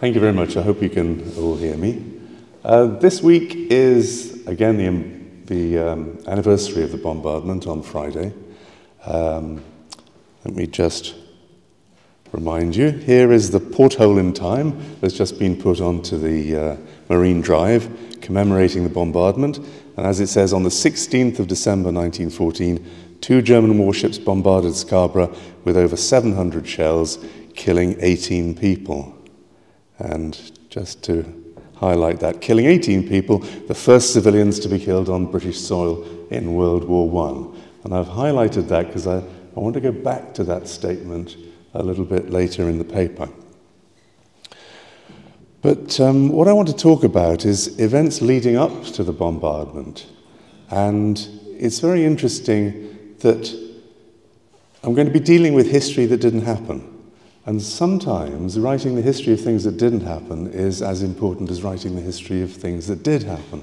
Thank you very much. I hope you can all hear me. Uh, this week is, again, the, the um, anniversary of the bombardment on Friday. Um, let me just remind you. Here is the porthole in time that's just been put onto the uh, Marine Drive commemorating the bombardment. And as it says, on the 16th of December 1914, two German warships bombarded Scarborough with over 700 shells, killing 18 people. And just to highlight that, killing 18 people, the first civilians to be killed on British soil in World War I. And I've highlighted that because I, I want to go back to that statement a little bit later in the paper. But um, what I want to talk about is events leading up to the bombardment. And it's very interesting that I'm going to be dealing with history that didn't happen. And sometimes writing the history of things that didn't happen is as important as writing the history of things that did happen.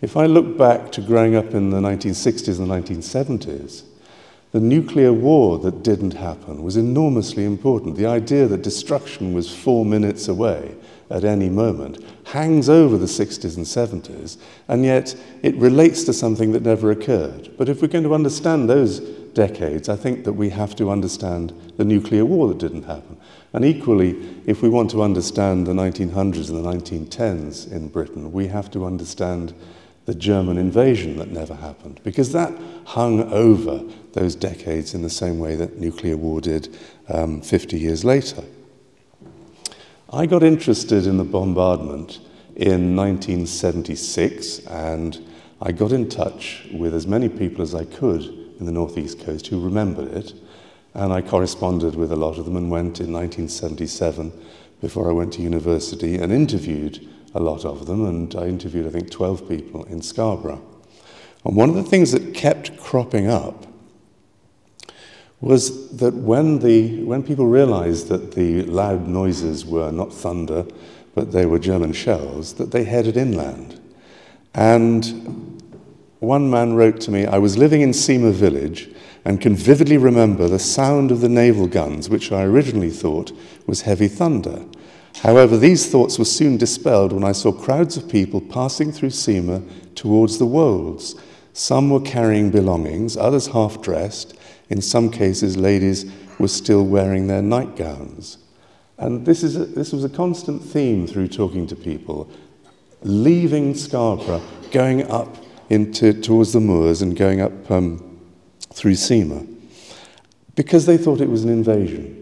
If I look back to growing up in the 1960s and the 1970s, the nuclear war that didn't happen was enormously important. The idea that destruction was four minutes away at any moment hangs over the 60s and 70s, and yet it relates to something that never occurred. But if we're going to understand those decades, I think that we have to understand the nuclear war that didn't happen. And equally, if we want to understand the 1900s and the 1910s in Britain, we have to understand the German invasion that never happened, because that hung over those decades in the same way that nuclear war did um, 50 years later. I got interested in the bombardment in 1976, and I got in touch with as many people as I could in the northeast coast who remembered it. And I corresponded with a lot of them and went in 1977 before I went to university and interviewed a lot of them. And I interviewed, I think, 12 people in Scarborough. And one of the things that kept cropping up was that when, the, when people realized that the loud noises were not thunder, but they were German shells, that they headed inland. And one man wrote to me, I was living in Seamer village and can vividly remember the sound of the naval guns, which I originally thought was heavy thunder. However, these thoughts were soon dispelled when I saw crowds of people passing through Seamer towards the Wolds. Some were carrying belongings, others half dressed. In some cases, ladies were still wearing their nightgowns. And this, is a, this was a constant theme through talking to people. Leaving Scarborough, going up into, towards the moors and going up um, through Seamer because they thought it was an invasion.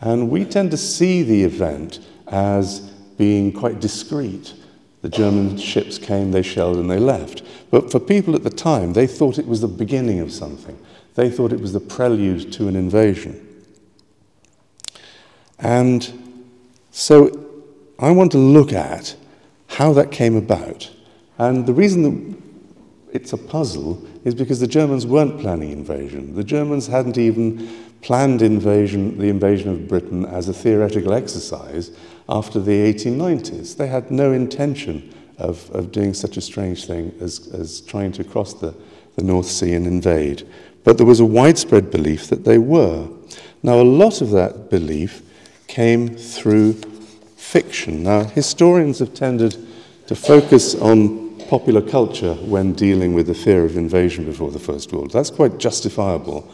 And we tend to see the event as being quite discreet. The German ships came, they shelled, and they left. But for people at the time, they thought it was the beginning of something. They thought it was the prelude to an invasion. And so I want to look at how that came about. And the reason that it's a puzzle is because the Germans weren't planning invasion. The Germans hadn't even planned invasion, the invasion of Britain as a theoretical exercise after the 1890s. They had no intention of, of doing such a strange thing as, as trying to cross the, the North Sea and invade. But there was a widespread belief that they were. Now, a lot of that belief came through fiction. Now, historians have tended to focus on popular culture when dealing with the fear of invasion before the First World. That's quite justifiable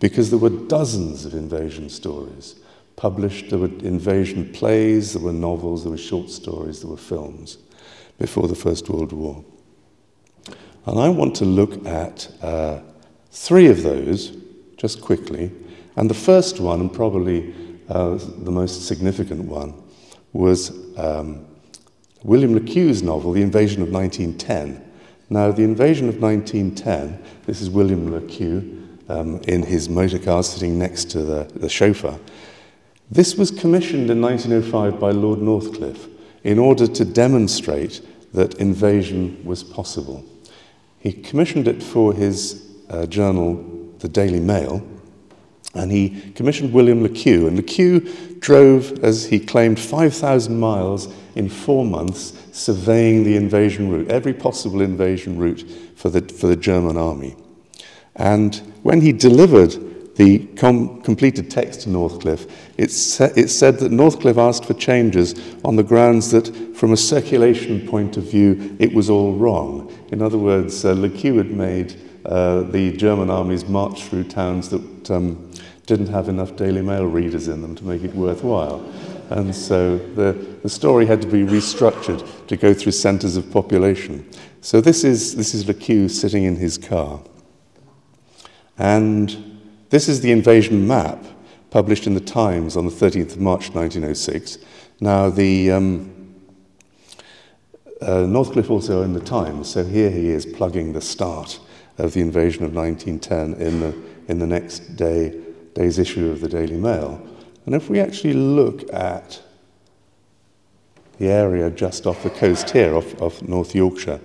because there were dozens of invasion stories published. There were invasion plays, there were novels, there were short stories, there were films before the First World War. And I want to look at uh, three of those just quickly. And the first one, and probably uh, the most significant one, was um, William Le Queux's novel, The Invasion of 1910. Now, The Invasion of 1910, this is William Le Queux um, in his motor car sitting next to the, the chauffeur. This was commissioned in 1905 by Lord Northcliffe in order to demonstrate that invasion was possible. He commissioned it for his uh, journal, The Daily Mail, and he commissioned William Le Queux. And Le Queux drove, as he claimed, 5,000 miles in four months surveying the invasion route, every possible invasion route for the, for the German army. And when he delivered the com completed text to Northcliffe, it, sa it said that Northcliffe asked for changes on the grounds that, from a circulation point of view, it was all wrong. In other words, uh, Le Queux had made uh, the German armies march through towns that um, didn't have enough Daily Mail readers in them to make it worthwhile. And so the, the story had to be restructured to go through centres of population. So this is, this is Le Queux sitting in his car. And this is the invasion map published in the Times on the 13th of March 1906. Now, the um, uh, Northcliffe also owned the Times, so here he is plugging the start of the invasion of 1910 in the, in the next day, day's issue of the Daily Mail. And if we actually look at the area just off the coast here, off, off North Yorkshire,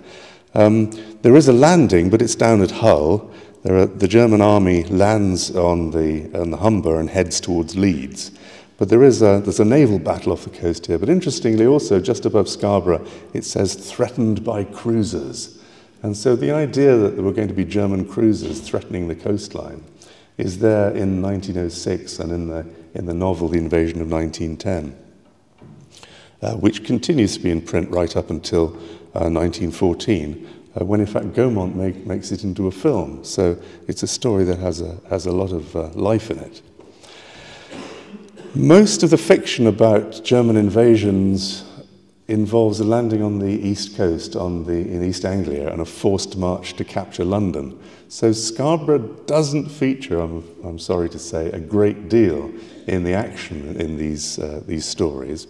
um, there is a landing, but it's down at Hull. Are, the German army lands on the, on the Humber and heads towards Leeds. But there is a, there's a naval battle off the coast here. But interestingly, also just above Scarborough, it says threatened by cruisers. And so the idea that there were going to be German cruisers threatening the coastline is there in 1906 and in the, in the novel The Invasion of 1910, uh, which continues to be in print right up until uh, 1914, uh, when in fact Gaumont make, makes it into a film. So it's a story that has a, has a lot of uh, life in it. Most of the fiction about German invasions involves a landing on the east coast on the, in East Anglia and a forced march to capture London. So Scarborough doesn't feature, I'm, I'm sorry to say, a great deal in the action in these, uh, these stories,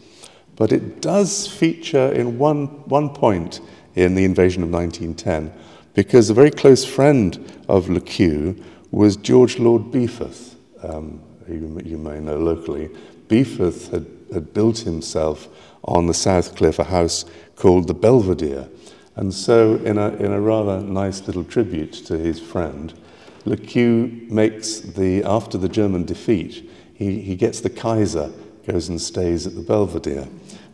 but it does feature in one, one point in the invasion of 1910 because a very close friend of Le Queux was George Lord Beeforth, um, you, you may know locally. Beeforth had, had built himself on the South Cliff a house called the Belvedere. And so, in a, in a rather nice little tribute to his friend, Le Queux makes the, after the German defeat, he, he gets the Kaiser, goes and stays at the Belvedere.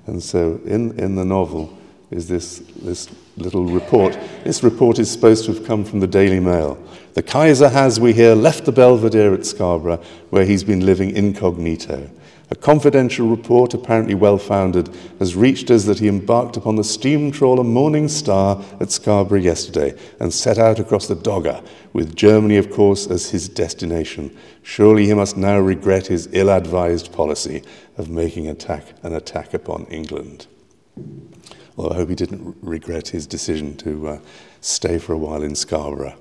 And so, in, in the novel, is this, this little report. This report is supposed to have come from the Daily Mail. The Kaiser has, we hear, left the Belvedere at Scarborough, where he's been living incognito. A confidential report, apparently well founded, has reached us that he embarked upon the steam trawler Morning Star at Scarborough yesterday and set out across the Dogger, with Germany, of course, as his destination. Surely he must now regret his ill advised policy of making attack, an attack upon England. Although I hope he didn't regret his decision to uh, stay for a while in Scarborough.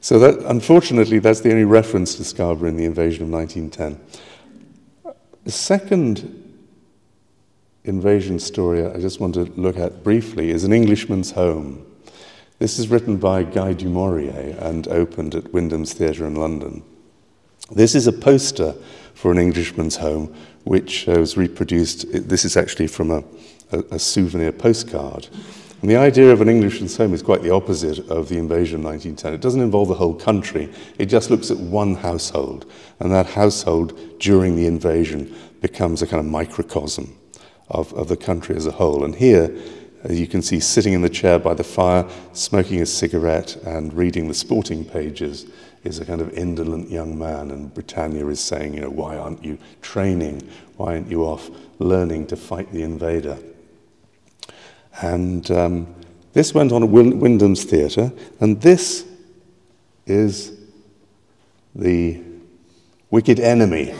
So, that, unfortunately, that's the only reference to Scarborough in the invasion of 1910. The second invasion story I just want to look at briefly is An Englishman's Home. This is written by Guy du Maurier and opened at Wyndham's Theatre in London. This is a poster for An Englishman's Home, which was reproduced. This is actually from a, a, a souvenir postcard. And the idea of an Englishman's home is quite the opposite of the invasion of 1910. It doesn't involve the whole country. It just looks at one household. And that household, during the invasion, becomes a kind of microcosm of, of the country as a whole. And here, as uh, you can see, sitting in the chair by the fire, smoking a cigarette and reading the sporting pages is a kind of indolent young man. And Britannia is saying, you know, why aren't you training? Why aren't you off learning to fight the invader? And um, this went on at Wyndham's Theatre, and this is the wicked enemy.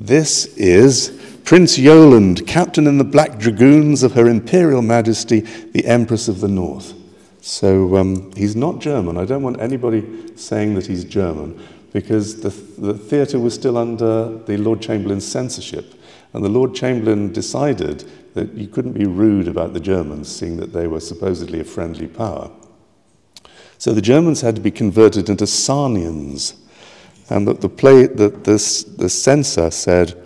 This is Prince Yoland, captain in the Black Dragoons of Her Imperial Majesty, the Empress of the North. So um, he's not German. I don't want anybody saying that he's German because the, the theatre was still under the Lord Chamberlain's censorship. And the Lord Chamberlain decided that you couldn't be rude about the Germans, seeing that they were supposedly a friendly power. So the Germans had to be converted into Sarnians. And that the play, that this, the censor said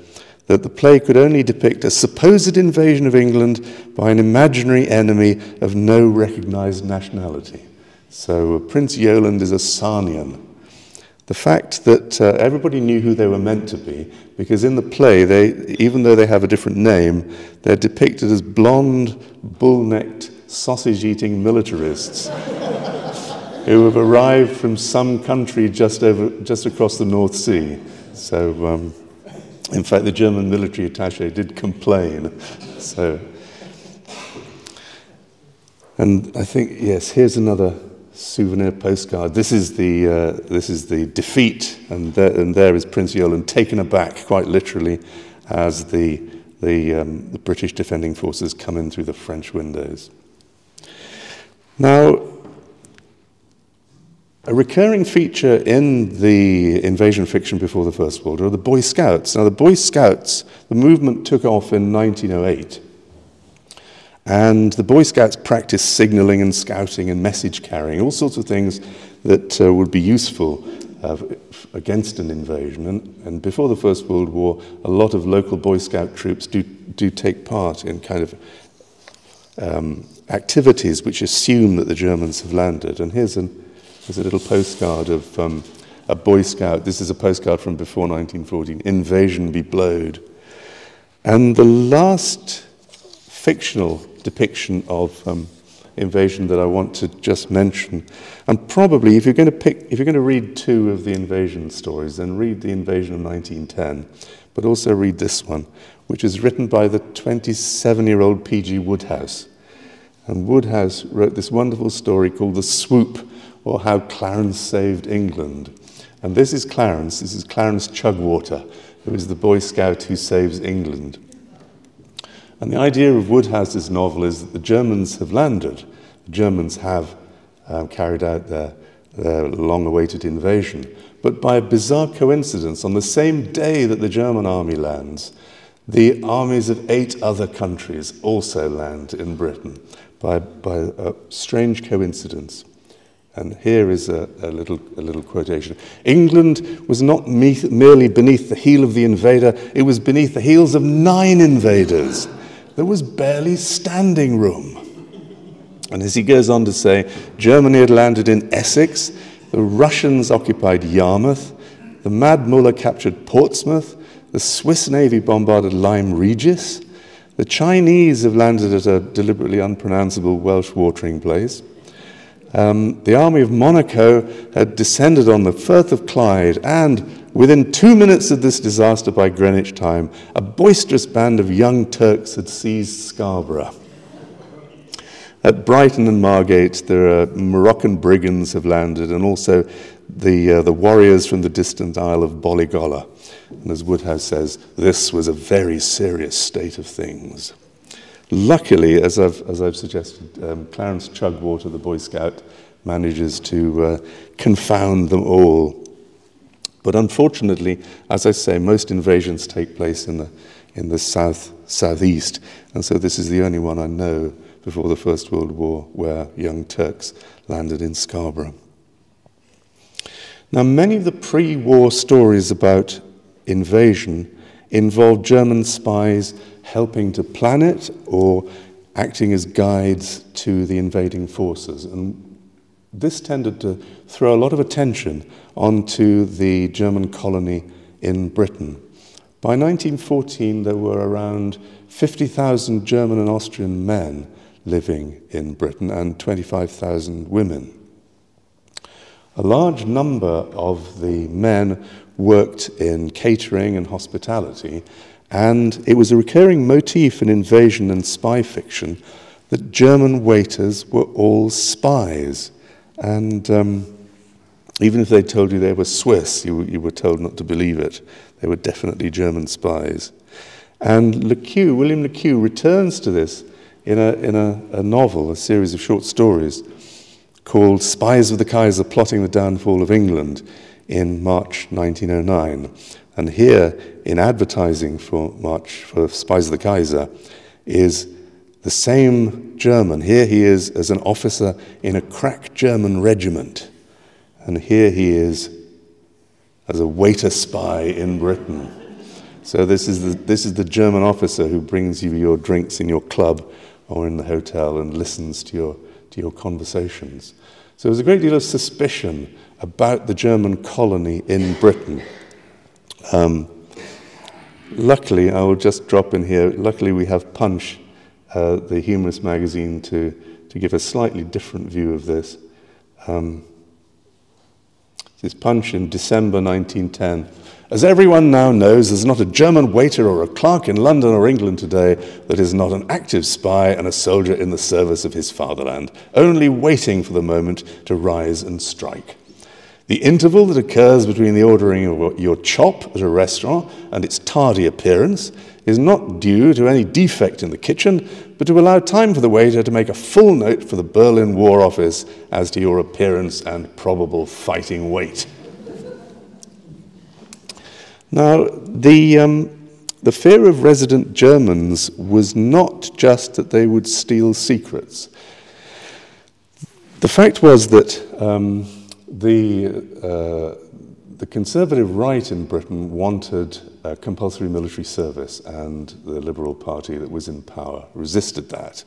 that the play could only depict a supposed invasion of England by an imaginary enemy of no recognized nationality. So Prince Yoland is a Sarnian. The fact that uh, everybody knew who they were meant to be, because in the play, they, even though they have a different name, they're depicted as blonde, bull necked, sausage eating militarists who have arrived from some country just, over, just across the North Sea. So, um, in fact, the German military attache did complain. So, and I think, yes, here's another souvenir postcard. This is the, uh, this is the defeat, and there, and there is Prince Yolan taken aback, quite literally, as the, the, um, the British defending forces come in through the French windows. Now, a recurring feature in the invasion fiction before the First World War are the Boy Scouts. Now, the Boy Scouts, the movement took off in 1908. And the Boy Scouts practice signaling and scouting and message carrying, all sorts of things that uh, would be useful uh, against an invasion. And, and before the First World War, a lot of local Boy Scout troops do, do take part in kind of um, activities which assume that the Germans have landed. And here's, an, here's a little postcard of um, a Boy Scout. This is a postcard from before 1914, Invasion be blowed. And the last fictional depiction of um, invasion that I want to just mention. And probably, if you're going to pick, if you're going to read two of the invasion stories, then read the invasion of 1910, but also read this one, which is written by the 27-year-old P.G. Wodehouse. And Wodehouse wrote this wonderful story called The Swoop, or How Clarence Saved England. And this is Clarence, this is Clarence Chugwater, who is the Boy Scout who saves England. And the idea of Wodehouse's novel is that the Germans have landed. The Germans have um, carried out their, their long awaited invasion. But by a bizarre coincidence, on the same day that the German army lands, the armies of eight other countries also land in Britain by, by a strange coincidence. And here is a, a, little, a little quotation. England was not me merely beneath the heel of the invader, it was beneath the heels of nine invaders. There was barely standing room. And as he goes on to say, Germany had landed in Essex, the Russians occupied Yarmouth, the Mad Mullah captured Portsmouth, the Swiss Navy bombarded Lyme Regis, the Chinese have landed at a deliberately unpronounceable Welsh watering place. Um, the army of Monaco had descended on the Firth of Clyde, and Within two minutes of this disaster by Greenwich time, a boisterous band of young Turks had seized Scarborough. At Brighton and Margate, there are Moroccan brigands have landed, and also the, uh, the warriors from the distant Isle of Bollygolla. And as Wodehouse says, this was a very serious state of things. Luckily, as I've, as I've suggested, um, Clarence Chugwater, the Boy Scout, manages to uh, confound them all but unfortunately, as I say, most invasions take place in the, in the south, southeast. And so this is the only one I know before the First World War where young Turks landed in Scarborough. Now, many of the pre war stories about invasion involved German spies helping to plan it or acting as guides to the invading forces. And this tended to throw a lot of attention onto the German colony in Britain. By 1914, there were around 50,000 German and Austrian men living in Britain and 25,000 women. A large number of the men worked in catering and hospitality, and it was a recurring motif in invasion and spy fiction that German waiters were all spies. And um, even if they told you they were Swiss, you, you were told not to believe it. They were definitely German spies. And Le Queux, William Le Queux, returns to this in, a, in a, a novel, a series of short stories called Spies of the Kaiser Plotting the Downfall of England in March 1909. And here, in advertising for March for Spies of the Kaiser, is the same German. Here he is as an officer in a crack German regiment. And here he is as a waiter spy in Britain. So this is, the, this is the German officer who brings you your drinks in your club or in the hotel and listens to your, to your conversations. So there's a great deal of suspicion about the German colony in Britain. Um, luckily, I will just drop in here, luckily we have Punch uh, the humorous magazine to, to give a slightly different view of this. Um, This punch in December 1910. As everyone now knows, there's not a German waiter or a clerk in London or England today that is not an active spy and a soldier in the service of his fatherland, only waiting for the moment to rise and strike. The interval that occurs between the ordering of your chop at a restaurant and its tardy appearance is not due to any defect in the kitchen, but to allow time for the waiter to make a full note for the Berlin War Office as to your appearance and probable fighting weight. Now, the, um, the fear of resident Germans was not just that they would steal secrets. The fact was that um, the, uh, the conservative right in Britain wanted compulsory military service, and the Liberal Party that was in power resisted that.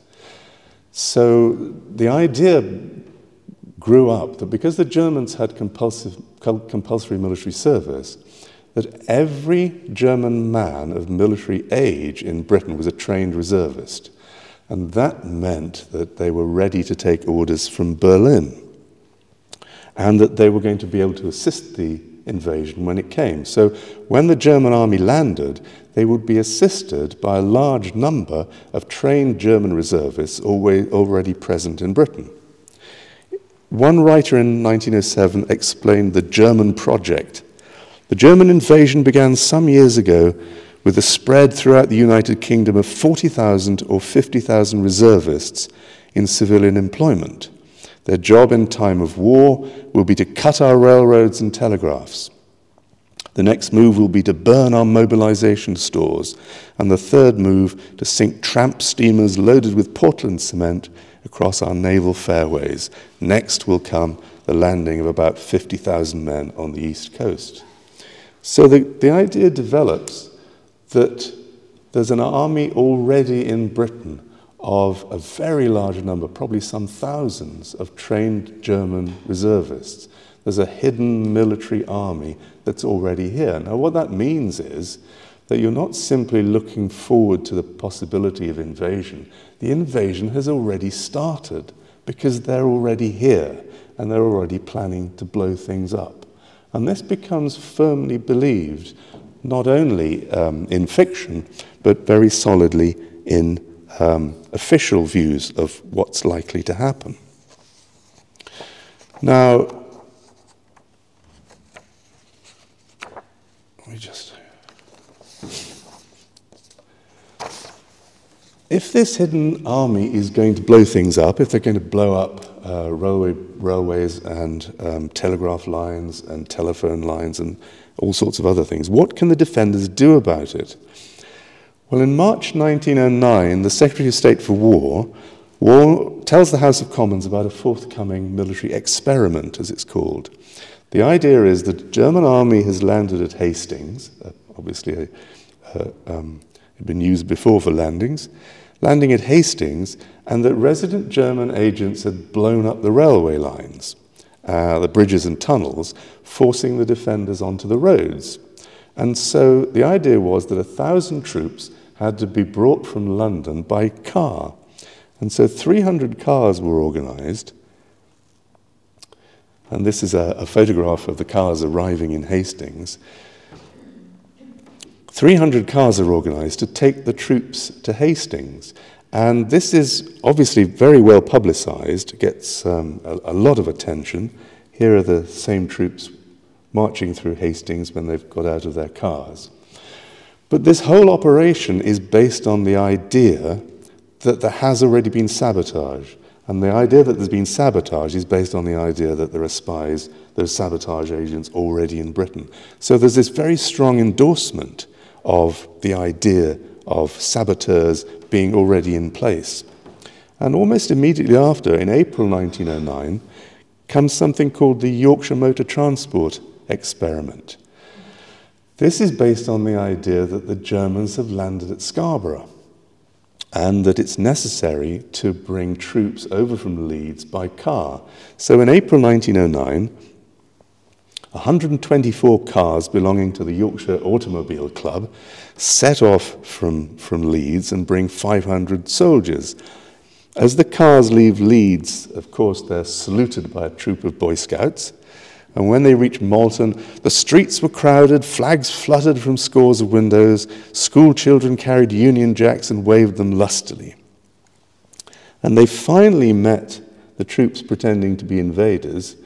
So the idea grew up that because the Germans had compulsory military service, that every German man of military age in Britain was a trained reservist. And that meant that they were ready to take orders from Berlin and that they were going to be able to assist the invasion when it came. So when the German army landed, they would be assisted by a large number of trained German reservists already present in Britain. One writer in 1907 explained the German project the German invasion began some years ago with the spread throughout the United Kingdom of 40,000 or 50,000 reservists in civilian employment. Their job in time of war will be to cut our railroads and telegraphs. The next move will be to burn our mobilization stores, and the third move to sink tramp steamers loaded with Portland cement across our naval fairways. Next will come the landing of about 50,000 men on the east coast. So the, the idea develops that there's an army already in Britain of a very large number, probably some thousands, of trained German reservists. There's a hidden military army that's already here. Now, what that means is that you're not simply looking forward to the possibility of invasion. The invasion has already started because they're already here and they're already planning to blow things up. And this becomes firmly believed, not only um, in fiction, but very solidly in um, official views of what's likely to happen. Now, let me just. If this hidden army is going to blow things up, if they're going to blow up uh, railway, railways and um, telegraph lines and telephone lines and all sorts of other things. What can the defenders do about it? Well, in March 1909, the Secretary of State for War, War tells the House of Commons about a forthcoming military experiment, as it's called. The idea is that the German army has landed at Hastings, uh, obviously uh, um, had been used before for landings, landing at Hastings, and that resident German agents had blown up the railway lines, uh, the bridges and tunnels, forcing the defenders onto the roads. And so the idea was that a thousand troops had to be brought from London by car. And so 300 cars were organized. And this is a, a photograph of the cars arriving in Hastings. 300 cars are organized to take the troops to Hastings. And this is obviously very well publicized, gets um, a, a, lot of attention. Here are the same troops marching through Hastings when they've got out of their cars. But this whole operation is based on the idea that there has already been sabotage. And the idea that there's been sabotage is based on the idea that there are spies, there are sabotage agents already in Britain. So there's this very strong endorsement of the idea of saboteurs being already in place. And almost immediately after, in April 1909, comes something called the Yorkshire Motor Transport Experiment. This is based on the idea that the Germans have landed at Scarborough and that it's necessary to bring troops over from Leeds by car. So in April 1909, 124 cars belonging to the Yorkshire Automobile Club set off from, from Leeds and bring 500 soldiers. As the cars leave Leeds, of course, they're saluted by a troop of Boy Scouts, And when they reached Malton, the streets were crowded, flags fluttered from scores of windows, school children carried Union Jacks and waved them lustily. And they finally met the troops pretending to be invaders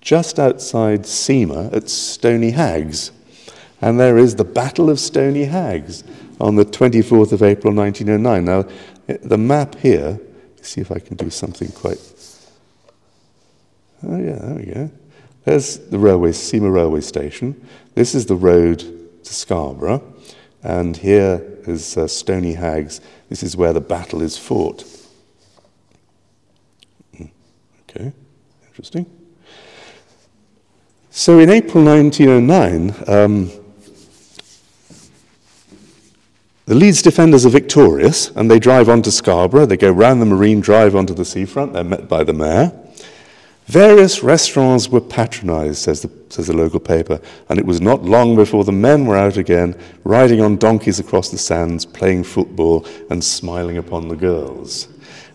just outside Seamer at Stony Hags. And there is the Battle of Stony Hags on the 24th of April 1909. Now, the map here, see if I can do something quite. Oh, yeah, there we go. There's the railway, Seamer railway station. This is the road to Scarborough. And here is uh, Stony Hags. This is where the battle is fought. Hmm, okay, interesting. So in April 1909, um, the Leeds defenders are victorious and they drive on to Scarborough. They go round the marine drive onto the seafront. They're met by the mayor. Various restaurants were patronized, says the, says the local paper, and it was not long before the men were out again, riding on donkeys across the sands, playing football, and smiling upon the girls,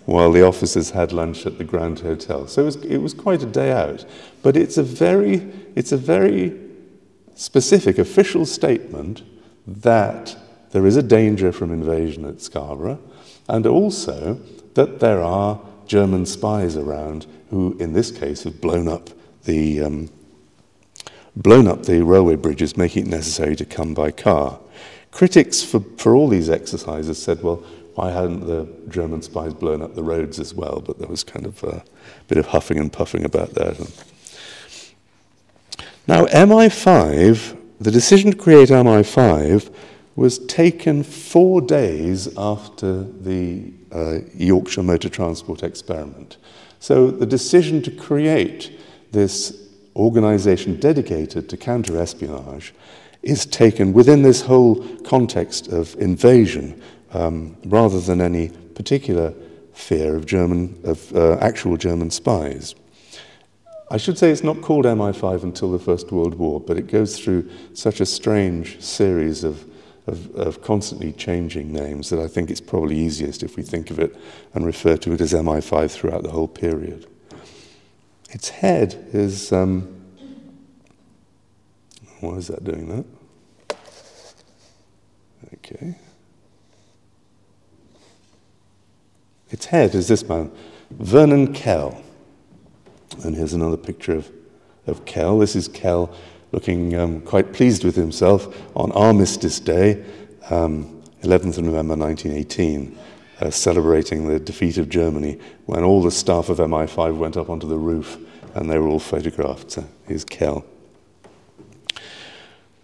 while the officers had lunch at the Grand Hotel. So it was, it was quite a day out. But it's a very, it's a very specific official statement that there is a danger from invasion at Scarborough, and also that there are German spies around who, in this case, have blown up the, um, blown up the railway bridges, making it necessary to come by car. Critics for, for all these exercises said, well, why hadn't the German spies blown up the roads as well? But there was kind of a bit of huffing and puffing about that. Now, MI5, the decision to create MI5 was taken four days after the uh, Yorkshire Motor Transport experiment. So the decision to create this organization dedicated to counter-espionage is taken within this whole context of invasion um, rather than any particular fear of German, of uh, actual German spies. I should say it's not called MI5 until the First World War, but it goes through such a strange series of of, of constantly changing names that I think it's probably easiest if we think of it and refer to it as MI5 throughout the whole period. Its head is. Um, why is that doing that? Okay. Its head is this man, Vernon Kell. And here's another picture of, of Kell. This is Kell looking um, quite pleased with himself on Armistice Day, um, 11th of November 1918, uh, celebrating the defeat of Germany, when all the staff of MI5 went up onto the roof and they were all photographed. So here's Kell.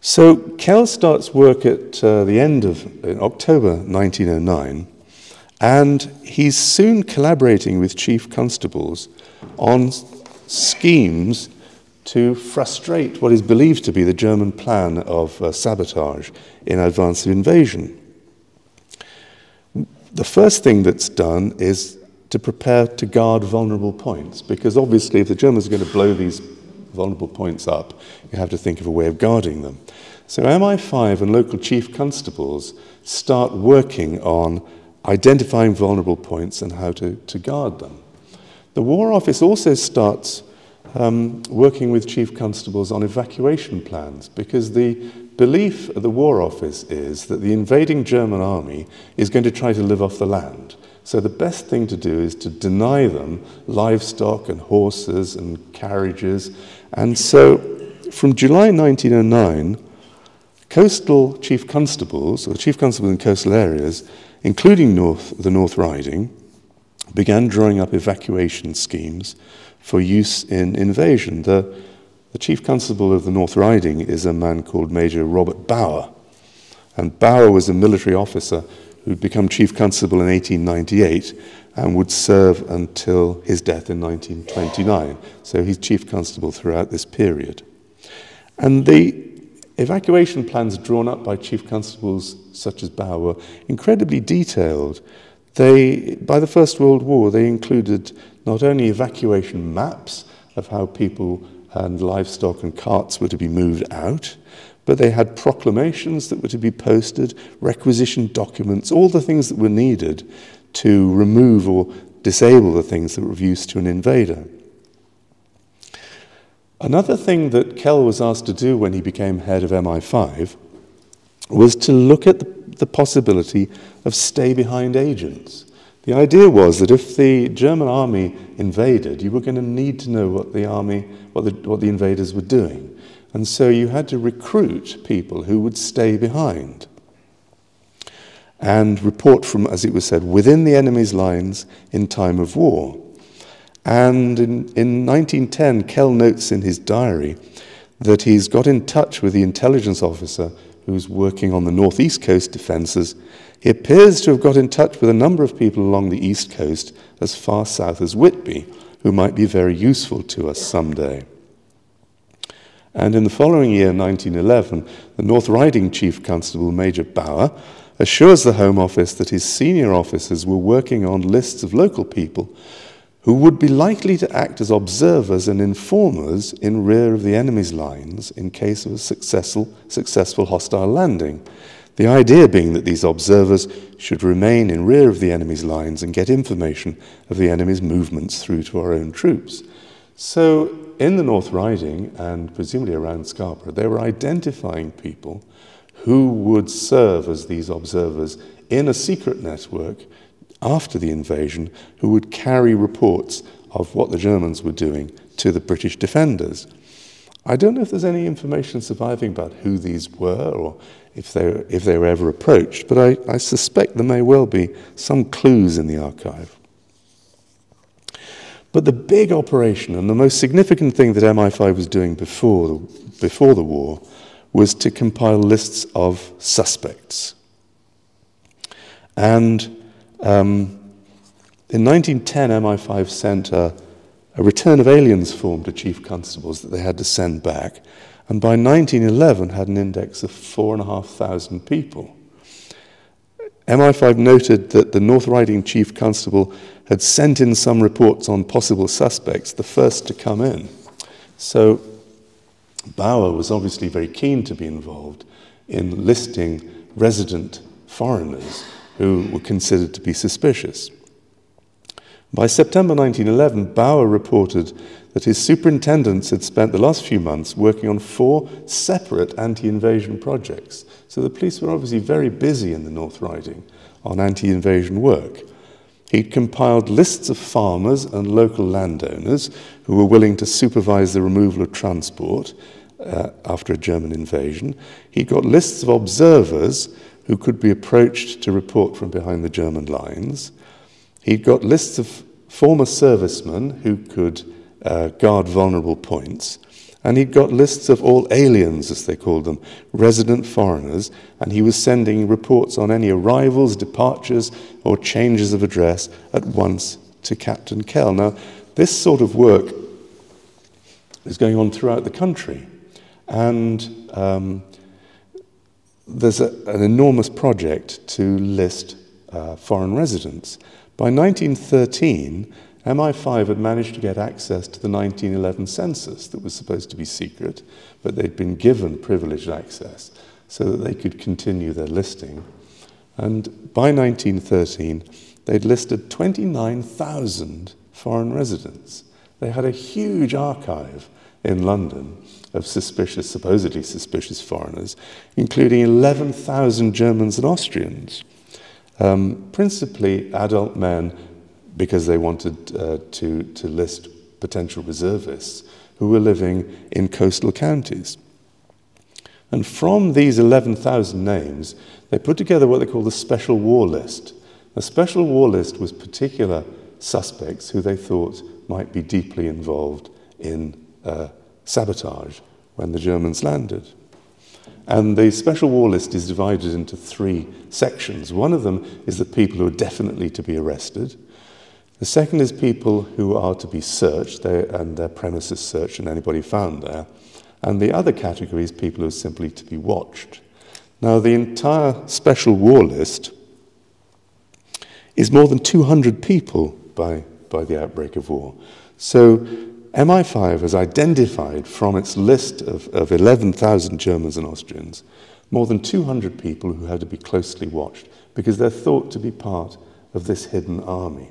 So Kell starts work at uh, the end of October 1909, and he's soon collaborating with chief constables on schemes to frustrate what is believed to be the German plan of uh, sabotage in advance of invasion. The first thing that's done is to prepare to guard vulnerable points, because obviously, if the Germans are going to blow these vulnerable points up, you have to think of a way of guarding them. So, MI5 and local chief constables start working on identifying vulnerable points and how to, to guard them. The War Office also starts um, working with chief constables on evacuation plans because the belief at the War Office is that the invading German army is going to try to live off the land. So the best thing to do is to deny them livestock and horses and carriages. And so from July 1909, coastal chief constables, or chief constables in coastal areas, including North, the North Riding, began drawing up evacuation schemes for use in invasion. The, the chief constable of the North Riding is a man called Major Robert Bower. And Bower was a military officer who'd become chief constable in 1898 and would serve until his death in 1929. So he's chief constable throughout this period. And the evacuation plans drawn up by chief constables such as Bower were incredibly detailed. They, by the First World War, they included not only evacuation maps of how people and livestock and carts were to be moved out, but they had proclamations that were to be posted, requisition documents, all the things that were needed to remove or disable the things that were of use to an invader. Another thing that Kell was asked to do when he became head of MI5 was to look at the, the possibility of stay behind agents. The idea was that if the German army invaded, you were going to need to know what the army, what the, what the invaders were doing. And so you had to recruit people who would stay behind and report from, as it was said, within the enemy's lines in time of war. And in, in 1910, Kell notes in his diary that he's got in touch with the intelligence officer who's working on the northeast coast defences. He appears to have got in touch with a number of people along the east coast as far south as Whitby, who might be very useful to us someday. And in the following year, 1911, the North Riding Chief Constable Major Bower assures the Home Office that his senior officers were working on lists of local people who would be likely to act as observers and informers in rear of the enemy's lines in case of a successful, successful hostile landing. The idea being that these observers should remain in rear of the enemy's lines and get information of the enemy's movements through to our own troops. So, in the North Riding and presumably around Scarborough, they were identifying people who would serve as these observers in a secret network after the invasion who would carry reports of what the Germans were doing to the British defenders. I don't know if there's any information surviving about who these were or if they, if they were ever approached, but I, I suspect there may well be some clues in the archive. But the big operation and the most significant thing that MI5 was doing before the, before the war was to compile lists of suspects. And um, in 1910, MI5 sent a, a return of aliens form to chief constables that they had to send back, and by 1911 had an index of 4,500 people. MI5 noted that the North Riding Chief Constable had sent in some reports on possible suspects, the first to come in. So Bower was obviously very keen to be involved in listing resident foreigners who were considered to be suspicious. By September 1911, Bower reported that his superintendents had spent the last few months working on four separate anti invasion projects. So the police were obviously very busy in the North Riding on anti invasion work. He'd compiled lists of farmers and local landowners who were willing to supervise the removal of transport uh, after a German invasion. He'd got lists of observers who could be approached to report from behind the German lines. He'd got lists of former servicemen who could uh, guard vulnerable points. And he'd got lists of all aliens, as they called them, resident foreigners, and he was sending reports on any arrivals, departures, or changes of address at once to Captain Kell. Now, this sort of work is going on throughout the country. And um, there's a, an enormous project to list uh, foreign residents. By 1913, MI5 had managed to get access to the 1911 census that was supposed to be secret, but they'd been given privileged access so that they could continue their listing. And by 1913, they'd listed 29,000 foreign residents. They had a huge archive in London of suspicious, supposedly suspicious foreigners, including 11,000 Germans and Austrians, um, principally adult men, because they wanted uh, to, to list potential reservists who were living in coastal counties. And from these 11,000 names, they put together what they call the Special War List. The Special War List was particular suspects who they thought might be deeply involved in uh, sabotage when the Germans landed. And the special war list is divided into three sections. One of them is the people who are definitely to be arrested. The second is people who are to be searched they, and their premises searched and anybody found there. And the other category is people who are simply to be watched. Now, the entire special war list is more than 200 people by, by the outbreak of war. So MI5 has identified from its list of, of 11,000 Germans and Austrians more than 200 people who had to be closely watched because they're thought to be part of this hidden army.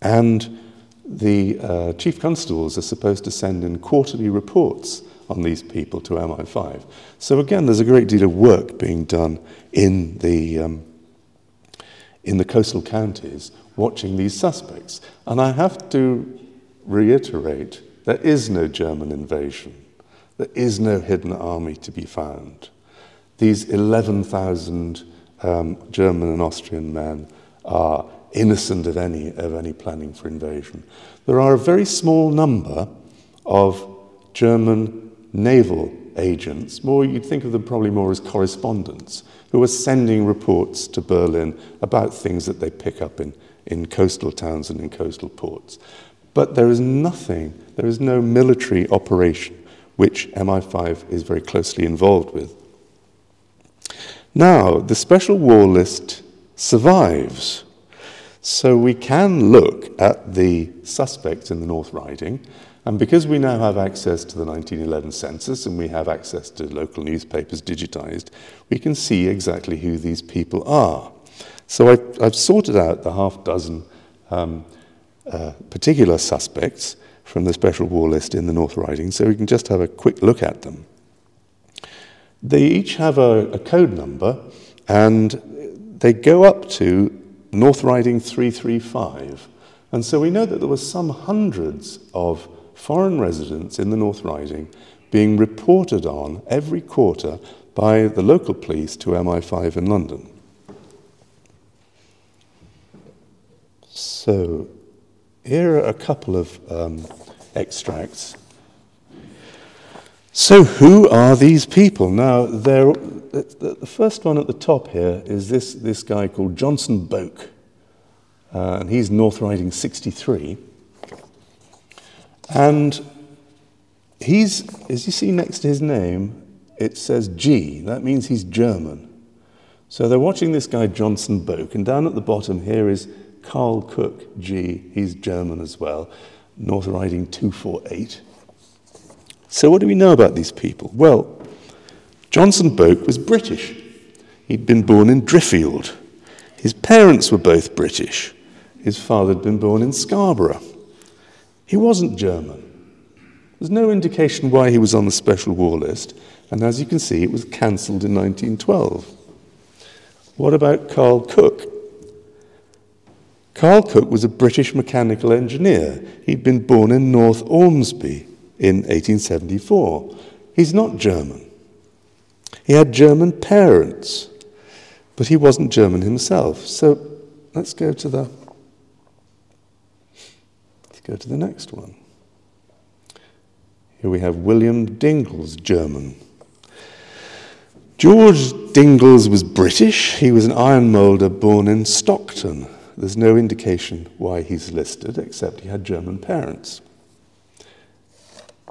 And the uh, chief constables are supposed to send in quarterly reports on these people to MI5. So again, there's a great deal of work being done in the, um, in the coastal counties watching these suspects. And I have to reiterate, there is no German invasion. There is no hidden army to be found. These 11,000 um, German and Austrian men are innocent of any, of any planning for invasion. There are a very small number of German naval agents, more you'd think of them probably more as correspondents, who are sending reports to Berlin about things that they pick up in, in coastal towns and in coastal ports. But there is nothing, there is no military operation which MI5 is very closely involved with. Now, the special war list survives. So we can look at the suspects in the North Riding and because we now have access to the 1911 census and we have access to local newspapers digitized, we can see exactly who these people are. So I've, I've sorted out the half dozen um, uh, particular suspects from the special war list in the North Riding, so we can just have a quick look at them. They each have a, a code number, and they go up to North Riding 335. And so we know that there were some hundreds of foreign residents in the North Riding being reported on every quarter by the local police to MI5 in London. So, here are a couple of um, extracts. So, who are these people? Now, the first one at the top here is this, this guy called Johnson Boke, uh, and he's North Riding 63. And he's, as you see next to his name, it says G. That means he's German. So they're watching this guy, Johnson Boke, and down at the bottom here is Carl Cook, G. He's German as well. North Riding 248. So what do we know about these people? Well, Johnson Boke was British. He'd been born in Driffield. His parents were both British. His father had been born in Scarborough. He wasn't German. There's no indication why he was on the special war list, and as you can see, it was cancelled in 1912. What about Carl Cook? Carl Cook was a British mechanical engineer. He'd been born in North Ormesby in 1874. He's not German. He had German parents, but he wasn't German himself. So let's go to the let's go to the next one. Here we have William Dingles, German. George Dingles was British. He was an iron moulder born in Stockton. There's no indication why he's listed, except he had German parents.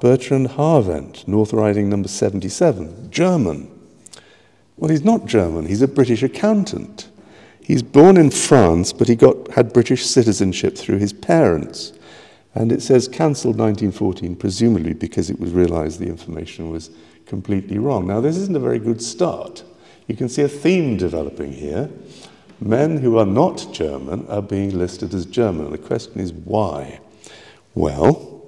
Bertrand Harvent, North Riding number 77, German. Well, he's not German, he's a British accountant. He's born in France, but he got, had British citizenship through his parents. And it says cancelled 1914, presumably because it was realized the information was completely wrong. Now, this isn't a very good start. You can see a theme developing here. Men who are not German are being listed as German. The question is why? Well,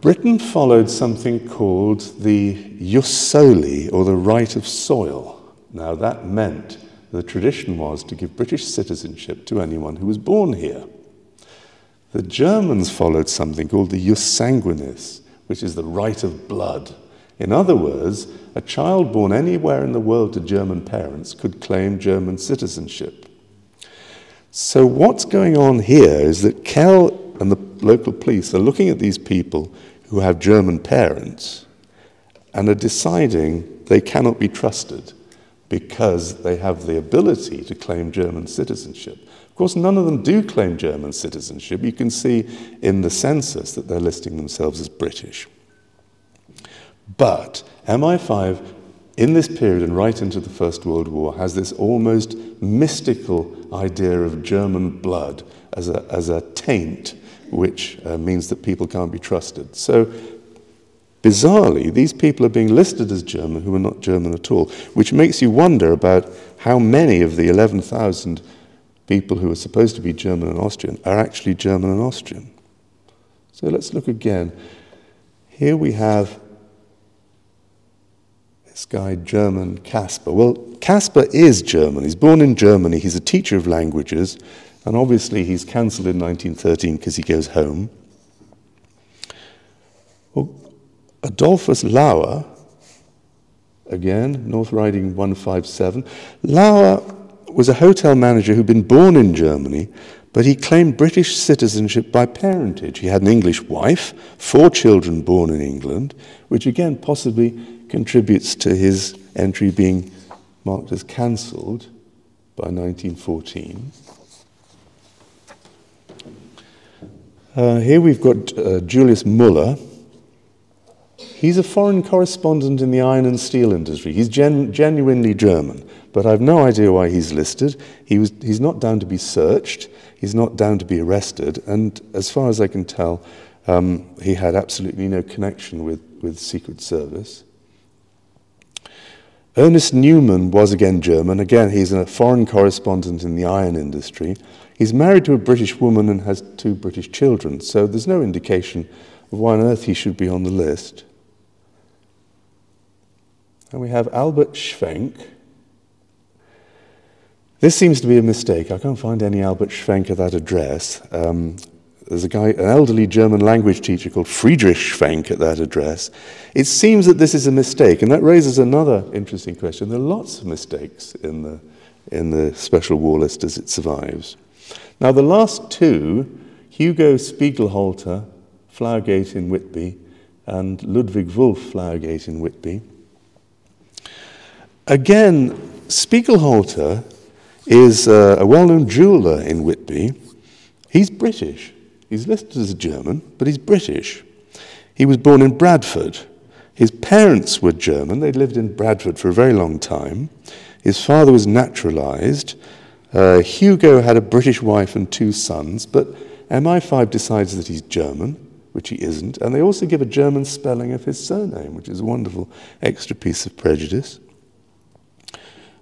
Britain followed something called the jus soli, or the right of soil. Now, that meant the tradition was to give British citizenship to anyone who was born here. The Germans followed something called the jus sanguinis, which is the right of blood. In other words, a child born anywhere in the world to German parents could claim German citizenship. So, what's going on here is that Kell and the local police are looking at these people who have German parents and are deciding they cannot be trusted because they have the ability to claim German citizenship. Of course, none of them do claim German citizenship. You can see in the census that they're listing themselves as British. But MI5, in this period and right into the First World War, has this almost mystical idea of German blood as a, as a taint, which uh, means that people can't be trusted. So, bizarrely, these people are being listed as German who are not German at all, which makes you wonder about how many of the 11,000 people who are supposed to be German and Austrian are actually German and Austrian. So let's look again. Here we have this guy, German Casper. Well, Casper is German. He's born in Germany. He's a teacher of languages. And obviously, he's cancelled in 1913 because he goes home. Well, Adolphus Lauer, again, North Riding 157. Lauer was a hotel manager who'd been born in Germany, but he claimed British citizenship by parentage. He had an English wife, four children born in England, which again possibly contributes to his entry being marked as cancelled by 1914. Uh, here we've got uh, Julius Muller. He's a foreign correspondent in the iron and steel industry. He's gen genuinely German, but I've no idea why he's listed. He was, he's not down to be searched, he's not down to be arrested, and as far as I can tell, um, he had absolutely no connection with, with Secret Service. Ernest Newman was again German. Again, he's a foreign correspondent in the iron industry. He's married to a British woman and has two British children, so there's no indication of why on earth he should be on the list. And we have Albert Schwenk. This seems to be a mistake. I can't find any Albert Schwenk at that address. Um, there's a guy, an elderly German language teacher called Friedrich Schwenk at that address. It seems that this is a mistake, and that raises another interesting question. There are lots of mistakes in the, in the special war list as it survives. Now, the last two, Hugo Spiegelhalter, Flowergate in Whitby, and Ludwig Wolf, Flowergate in Whitby. Again, Spiegelhalter is uh, a well known jeweler in Whitby. He's British. He's listed as a German, but he's British. He was born in Bradford. His parents were German. They'd lived in Bradford for a very long time. His father was naturalized. Uh, Hugo had a British wife and two sons, but MI5 decides that he's German, which he isn't, and they also give a German spelling of his surname, which is a wonderful extra piece of prejudice.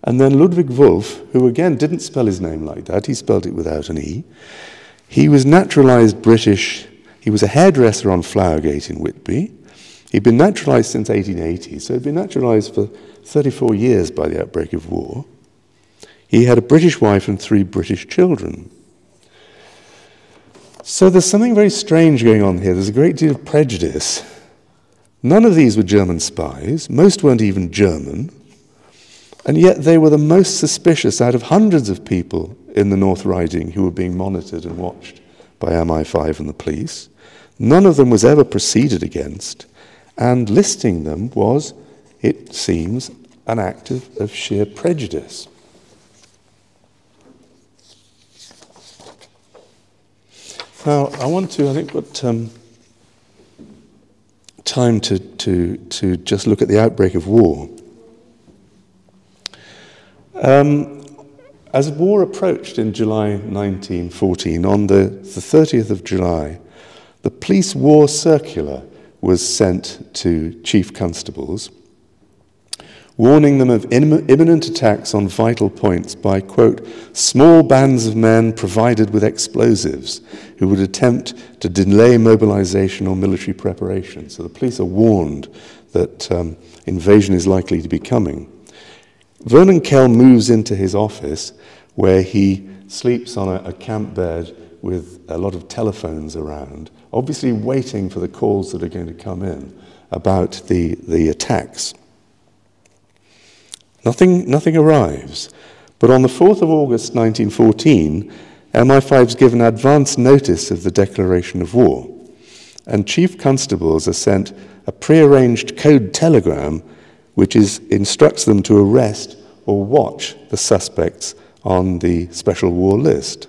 And then Ludwig Wolf, who again didn't spell his name like that, he spelled it without an E. He was naturalized British. He was a hairdresser on Flowergate in Whitby. He'd been naturalized since 1880, so he'd been naturalized for 34 years by the outbreak of war. He had a British wife and three British children. So there's something very strange going on here. There's a great deal of prejudice. None of these were German spies, most weren't even German, and yet they were the most suspicious out of hundreds of people in the North Riding who were being monitored and watched by MI5 and the police. None of them was ever proceeded against, and listing them was, it seems, an act of, of sheer prejudice. Now, I want to, I think, got um, time to, to, to just look at the outbreak of war. Um, as war approached in July 1914, on the, the 30th of July, the police war circular was sent to chief constables, warning them of imminent attacks on vital points by, quote, small bands of men provided with explosives who would attempt to delay mobilization or military preparation. So the police are warned that um, invasion is likely to be coming. Vernon Kell moves into his office where he sleeps on a, a camp bed with a lot of telephones around, obviously waiting for the calls that are going to come in about the, the attacks. Nothing, nothing arrives. But on the 4th of August 1914, MI5 is given advance notice of the declaration of war, and chief constables are sent a prearranged code telegram which is, instructs them to arrest or watch the suspects on the special war list.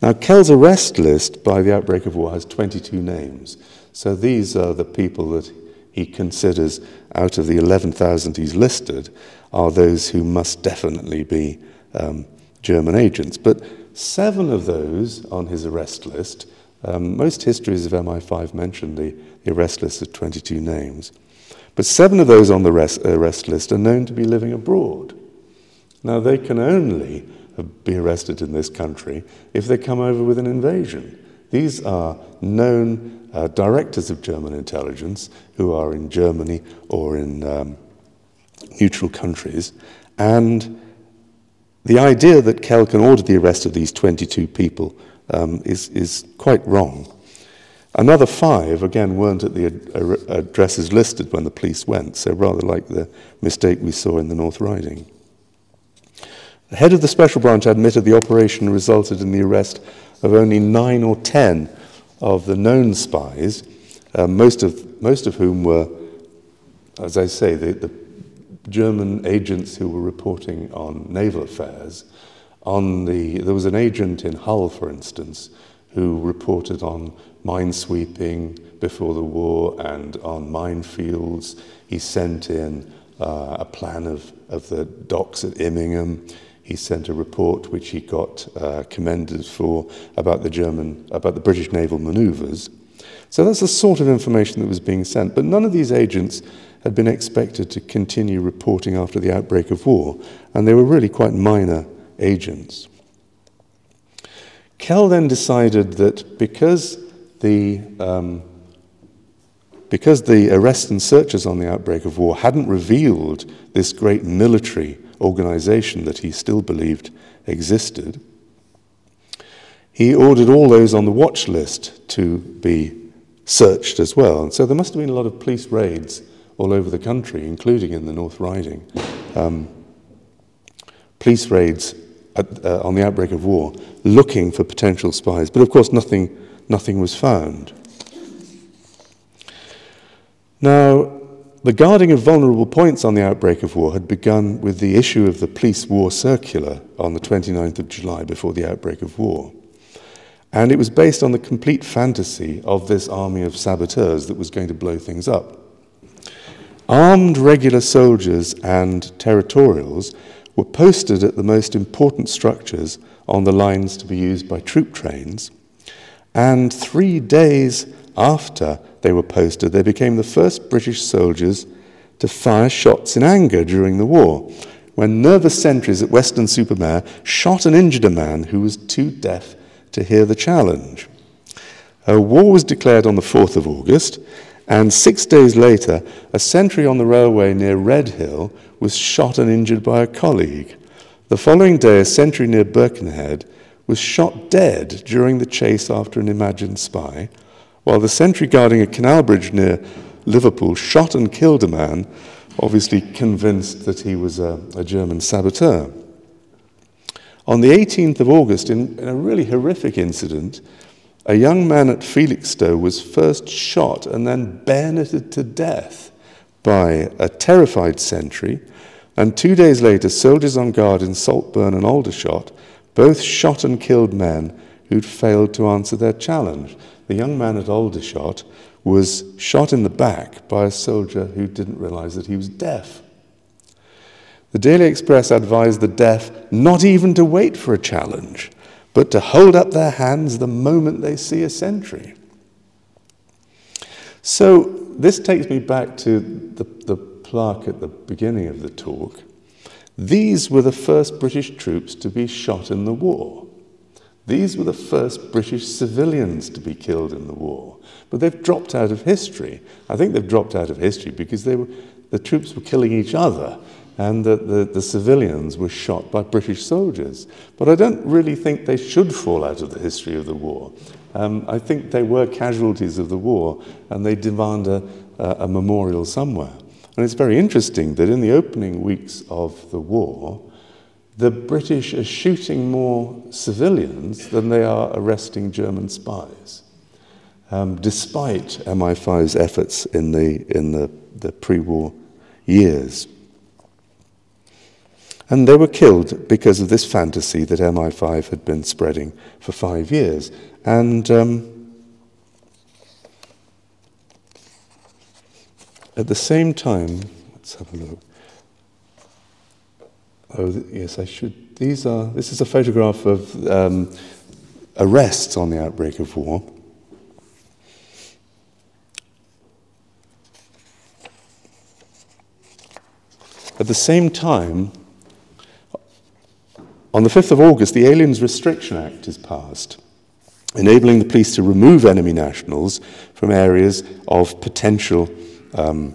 Now, Kell's arrest list by the outbreak of war has 22 names. So these are the people that he considers, out of the 11,000 he's listed, are those who must definitely be um, German agents. But seven of those on his arrest list, um, most histories of MI5 mention the, the arrest list of 22 names. But seven of those on the arrest list are known to be living abroad. Now, they can only be arrested in this country if they come over with an invasion. These are known uh, directors of German intelligence who are in Germany or in um, neutral countries. And the idea that Kell can order the arrest of these 22 people um, is, is quite wrong. Another five, again, weren't at the ad addresses listed when the police went, so rather like the mistake we saw in the North Riding. The head of the special branch admitted the operation resulted in the arrest of only nine or ten of the known spies, uh, most, of, most of whom were, as I say, the, the German agents who were reporting on naval affairs. On the, there was an agent in Hull, for instance, who reported on minesweeping before the war and on minefields. He sent in uh, a plan of, of the docks at Immingham. He sent a report which he got uh, commended for about the German, about the British naval maneuvers. So that's the sort of information that was being sent. But none of these agents had been expected to continue reporting after the outbreak of war, and they were really quite minor agents. Kell then decided that because the, um, because the arrests and searches on the outbreak of war hadn't revealed this great military organization that he still believed existed, he ordered all those on the watch list to be searched as well. And so there must have been a lot of police raids all over the country, including in the North Riding. Um, police raids at, uh, on the outbreak of war looking for potential spies. But of course, nothing nothing was found. Now, the guarding of vulnerable points on the outbreak of war had begun with the issue of the police war circular on the 29th of July before the outbreak of war. And it was based on the complete fantasy of this army of saboteurs that was going to blow things up. Armed regular soldiers and territorials were posted at the most important structures on the lines to be used by troop trains and three days after they were posted, they became the first British soldiers to fire shots in anger during the war, when nervous sentries at Weston-super-Mare shot and injured a man who was too deaf to hear the challenge. A war was declared on the 4th of August, and six days later, a sentry on the railway near Redhill was shot and injured by a colleague. The following day, a sentry near Birkenhead was shot dead during the chase after an imagined spy, while the sentry guarding a canal bridge near Liverpool shot and killed a man, obviously convinced that he was a, a German saboteur. On the 18th of August, in, in a really horrific incident, a young man at Felixstowe was first shot and then bayoneted to death by a terrified sentry, and two days later, soldiers on guard in Saltburn and Aldershot both shot and killed men who'd failed to answer their challenge. The young man at Aldershot was shot in the back by a soldier who didn't realize that he was deaf. The Daily Express advised the deaf not even to wait for a challenge, but to hold up their hands the moment they see a sentry. So this takes me back to the, the plaque at the beginning of the talk. These were the first British troops to be shot in the war. These were the first British civilians to be killed in the war. But they've dropped out of history. I think they've dropped out of history because they were, the troops were killing each other and that the, the, civilians were shot by British soldiers. But I don't really think they should fall out of the history of the war. Um, I think they were casualties of the war and they demand a, a, a memorial somewhere. And it's very interesting that in the opening weeks of the war, the British are shooting more civilians than they are arresting German spies, um, despite MI5's efforts in the, in the, the pre-war years. And they were killed because of this fantasy that MI5 had been spreading for five years. And um, At the same time, let's have a look. Oh, yes, I should. These are, this is a photograph of um, arrests on the outbreak of war. At the same time, On the 5th of August, the Aliens Restriction Act is passed, enabling the police to remove enemy nationals from areas of potential um,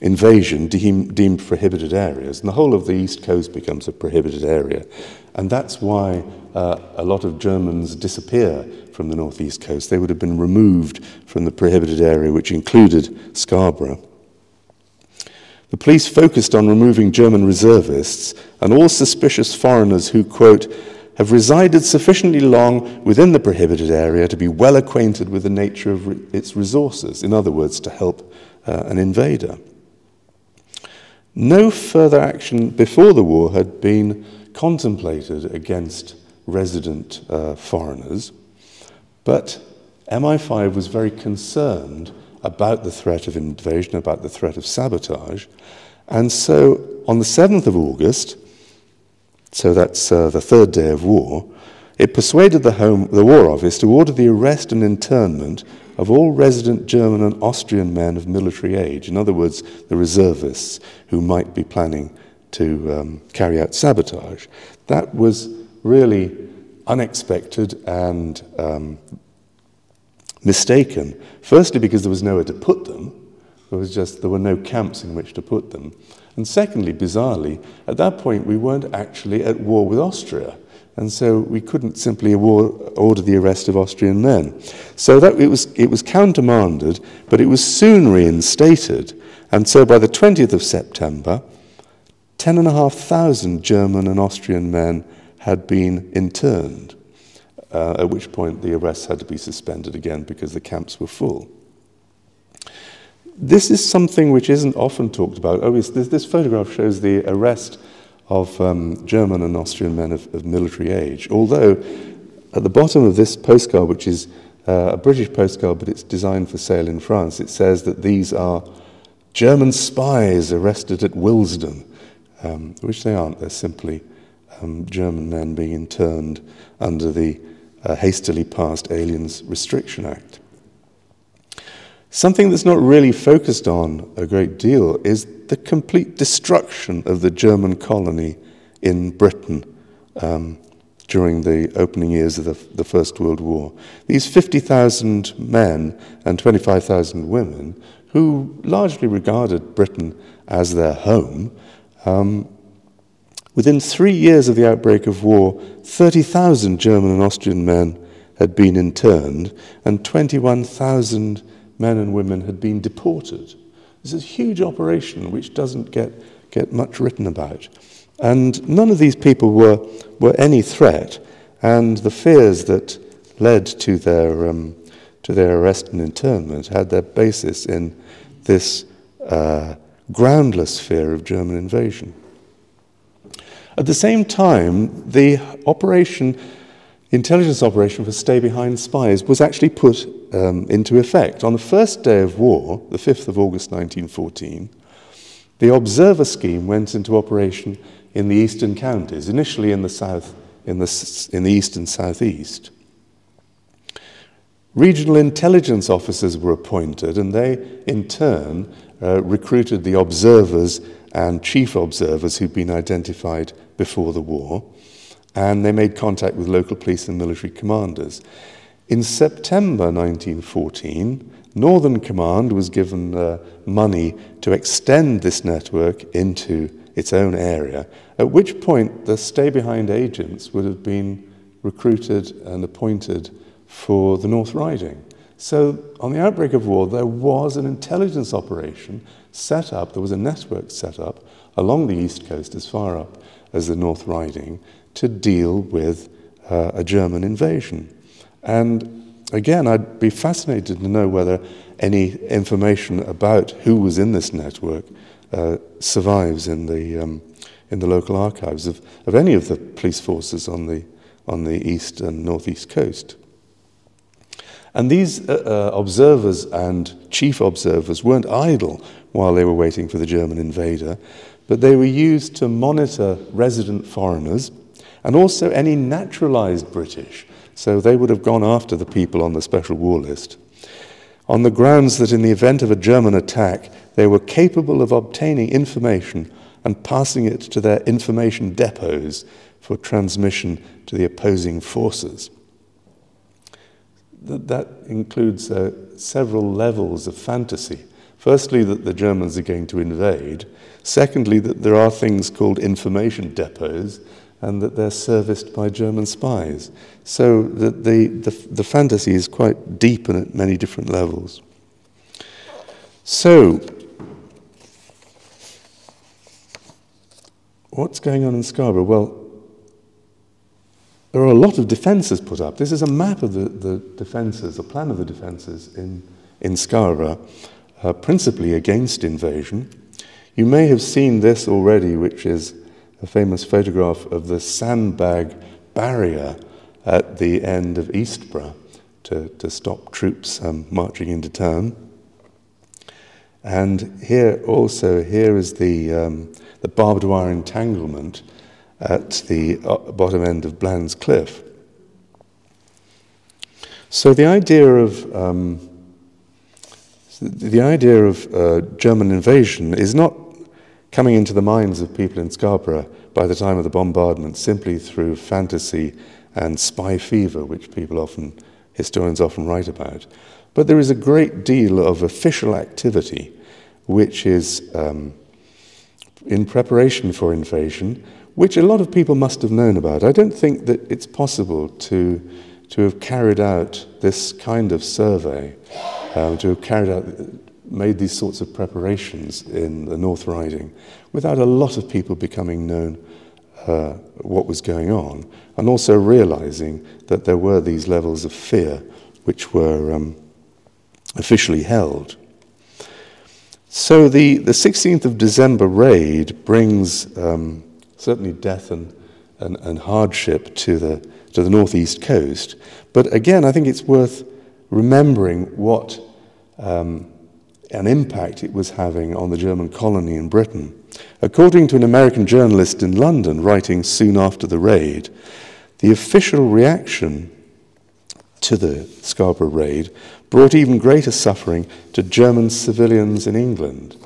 invasion deemed, prohibited areas. And the whole of the East Coast becomes a prohibited area. And that's why uh, a lot of Germans disappear from the northeast coast. They would have been removed from the prohibited area, which included Scarborough. The police focused on removing German reservists and all suspicious foreigners who, quote, have resided sufficiently long within the prohibited area to be well acquainted with the nature of re its resources, in other words, to help uh, an invader. No further action before the war had been contemplated against resident uh, foreigners, but MI5 was very concerned about the threat of invasion, about the threat of sabotage. And so on the 7th of August, so that's uh, the third day of war, it persuaded the, Home, the War Office to order the arrest and internment of all resident German and Austrian men of military age, in other words, the reservists who might be planning to um, carry out sabotage. That was really unexpected and um, mistaken. Firstly, because there was nowhere to put them. There was just there were no camps in which to put them. And secondly, bizarrely, at that point we weren't actually at war with Austria. And so we couldn't simply order the arrest of Austrian men. So that it was, it was countermanded, but it was soon reinstated. And so by the 20th of September, 10,500 German and Austrian men had been interned uh, at which point the arrests had to be suspended again because the camps were full. This is something which isn't often talked about. Oh, this, this photograph shows the arrest of um, German and Austrian men of, of, military age, although at the bottom of this postcard, which is uh, a British postcard, but it's designed for sale in France, it says that these are German spies arrested at Willesden, um, which they aren't. They're simply um, German men being interned under the uh, hastily passed Aliens Restriction Act. Something that's not really focused on a great deal is the complete destruction of the German colony in Britain um, during the opening years of the, the First World War. These 50,000 men and 25,000 women, who largely regarded Britain as their home, um, Within three years of the outbreak of war, 30,000 German and Austrian men had been interned, and 21,000 men and women had been deported. This is a huge operation which doesn't get, get much written about. And none of these people were, were any threat, and the fears that led to their, um, to their arrest and internment had their basis in this uh, groundless fear of German invasion. At the same time, the operation, intelligence operation for Stay Behind Spies was actually put um, into effect. On the first day of war, the 5th of August 1914, the Observer Scheme went into operation in the eastern counties, initially in the south, in the, in the east and southeast. Regional intelligence officers were appointed, and they, in turn, uh, recruited the observers and chief observers who'd been identified before the war, and they made contact with local police and military commanders. In September 1914, Northern Command was given uh, money to extend this network into its own area, at which point the stay behind agents would have been recruited and appointed for the North Riding. So, on the outbreak of war, there was an intelligence operation set up, there was a network set up along the east coast as far up as the North Riding to deal with uh, a German invasion. And again, I'd be fascinated to know whether any information about who was in this network uh, survives in the, um, in the local archives of, of any of the police forces on the, on the east and northeast coast. And these uh, uh, observers and chief observers weren't idle while they were waiting for the German invader but they were used to monitor resident foreigners and also any naturalized British. So they would have gone after the people on the special war list on the grounds that in the event of a German attack, they were capable of obtaining information and passing it to their information depots for transmission to the opposing forces. That, includes uh, several levels of fantasy. Firstly, that the Germans are going to invade. Secondly, that there are things called information depots and that they're serviced by German spies. So the, the, the, the fantasy is quite deep and at many different levels. So, what's going on in Scarborough? Well, there are a lot of defences put up. This is a map of the, the defences, a plan of the defences in, in Scarborough, uh, principally against invasion. You may have seen this already, which is a famous photograph of the sandbag barrier at the end of Eastborough to, to stop troops um, marching into town. And here also, here is the, um, the barbed wire entanglement at the uh, bottom end of Bland's Cliff. So the idea of um, the idea of uh, German invasion is not coming into the minds of people in Scarborough by the time of the bombardment simply through fantasy and spy fever, which people often, historians often write about. But there is a great deal of official activity which is um, in preparation for invasion, which a lot of people must have known about. I don't think that it's possible to, to have carried out this kind of survey, um, to have carried out made these sorts of preparations in the North Riding without a lot of people becoming known uh, what was going on and also realizing that there were these levels of fear which were um, officially held. So the, the 16th of December raid brings um, certainly death and, and, and hardship to the, to the northeast coast. But again, I think it's worth remembering what um, an impact it was having on the German colony in Britain. According to an American journalist in London writing soon after the raid, the official reaction to the Scarborough raid brought even greater suffering to German civilians in England.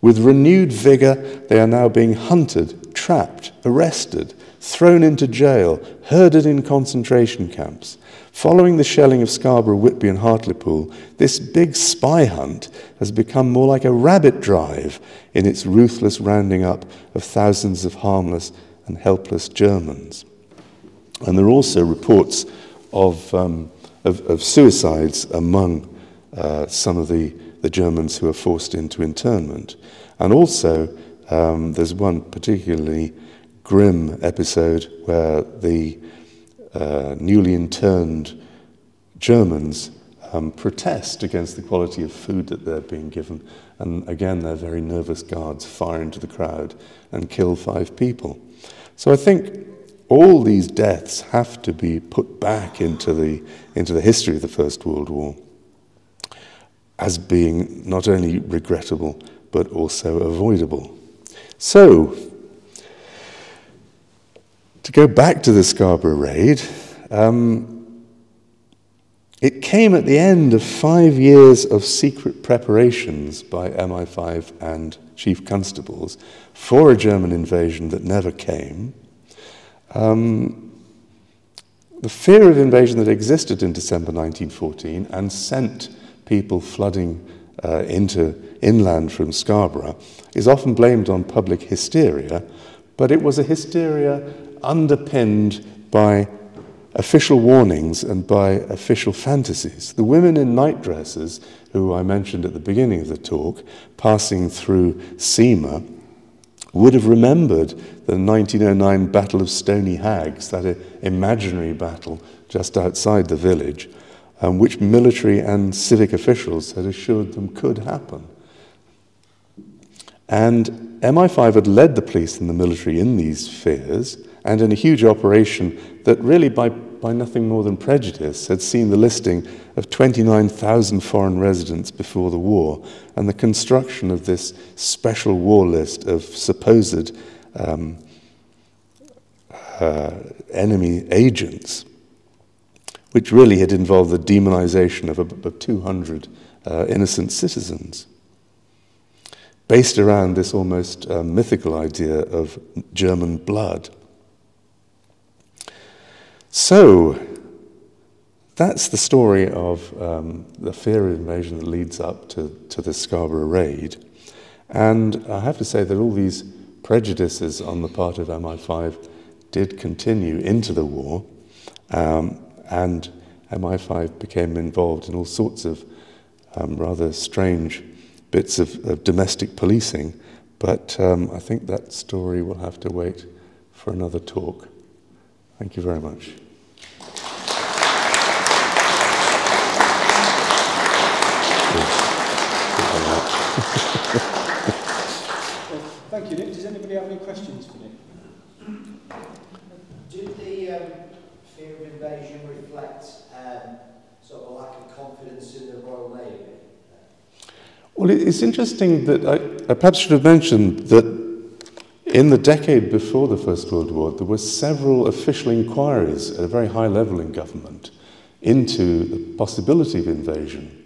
With renewed vigour, they are now being hunted, trapped, arrested, thrown into jail, herded in concentration camps. Following the shelling of Scarborough, Whitby, and Hartlepool, this big spy hunt has become more like a rabbit drive in its ruthless rounding up of thousands of harmless and helpless Germans. And there are also reports of, um, of, of, suicides among uh, some of the, the Germans who are forced into internment. And also, um, there's one particularly grim episode where the uh, newly interned Germans um, protest against the quality of food that they're being given. And again, their very nervous guards fire into the crowd and kill five people. So I think all these deaths have to be put back into the, into the history of the First World War as being not only regrettable but also avoidable. So, to go back to the Scarborough raid, um, it came at the end of five years of secret preparations by MI5 and chief constables for a German invasion that never came. Um, the fear of invasion that existed in December 1914 and sent people flooding uh, into inland from Scarborough is often blamed on public hysteria, but it was a hysteria underpinned by official warnings and by official fantasies. The women in nightdresses, who I mentioned at the beginning of the talk, passing through Seamer, would have remembered the 1909 Battle of Stony Hags, that imaginary battle just outside the village, um, which military and civic officials had assured them could happen. And MI5 had led the police and the military in these fears, and in a huge operation that really by, by nothing more than prejudice had seen the listing of 29,000 foreign residents before the war and the construction of this special war list of supposed um, uh, enemy agents, which really had involved the demonization of, of 200 uh, innocent citizens based around this almost uh, mythical idea of German blood. So, that's the story of um, the fear of invasion that leads up to, to the Scarborough raid. And I have to say that all these prejudices on the part of MI5 did continue into the war, um, and MI5 became involved in all sorts of um, rather strange bits of, of domestic policing. But um, I think that story will have to wait for another talk. Thank you very much. Thank you, Nick. Does anybody have any questions for Nick? Did um, fear of invasion reflect um, sort of a lack of confidence in the Royal Navy? Well, it's interesting that I, I perhaps should have mentioned that in the decade before the First World War, there were several official inquiries at a very high level in government into the possibility of invasion.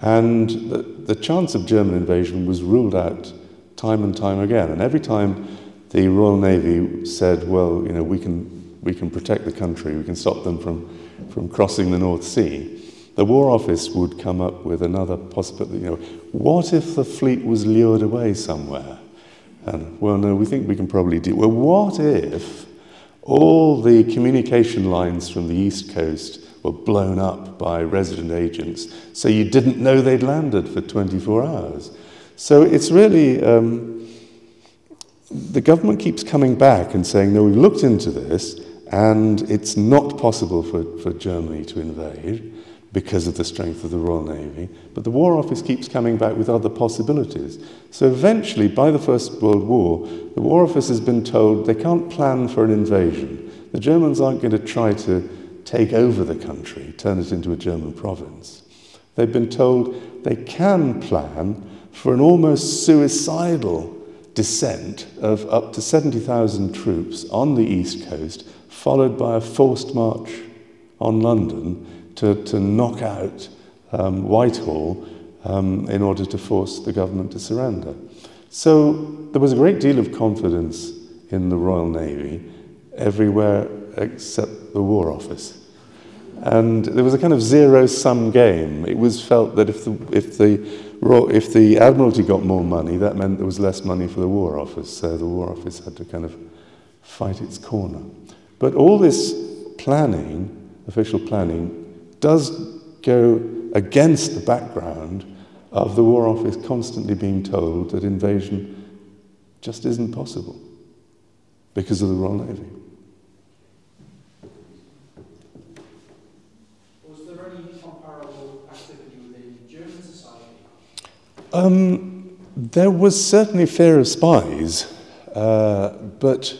And the, the chance of German invasion was ruled out time and time again. And every time the Royal Navy said, well, you know, we can, we can protect the country, we can stop them from, from crossing the North Sea, the War Office would come up with another possibility. You know, what if the fleet was lured away somewhere? And, well, no, we think we can probably do. Well, what if all the communication lines from the East Coast were blown up by resident agents so you didn't know they'd landed for 24 hours? So it's really, um, the government keeps coming back and saying, no, we've looked into this and it's not possible for, for Germany to invade because of the strength of the Royal Navy. But the War Office keeps coming back with other possibilities. So eventually, by the First World War, the War Office has been told they can't plan for an invasion. The Germans aren't going to try to take over the country, turn it into a German province. They've been told they can plan for an almost suicidal descent of up to 70,000 troops on the east coast, followed by a forced march on London to, to knock out um, Whitehall um, in order to force the government to surrender. So there was a great deal of confidence in the Royal Navy everywhere except the War Office. And there was a kind of zero sum game. It was felt that if the, if the if the Admiralty got more money, that meant there was less money for the War Office, so the War Office had to kind of fight its corner. But all this planning, official planning, does go against the background of the War Office constantly being told that invasion just isn't possible because of the Royal Navy. Was there any comparable activity within German society? Um, there was certainly fear of spies, uh, but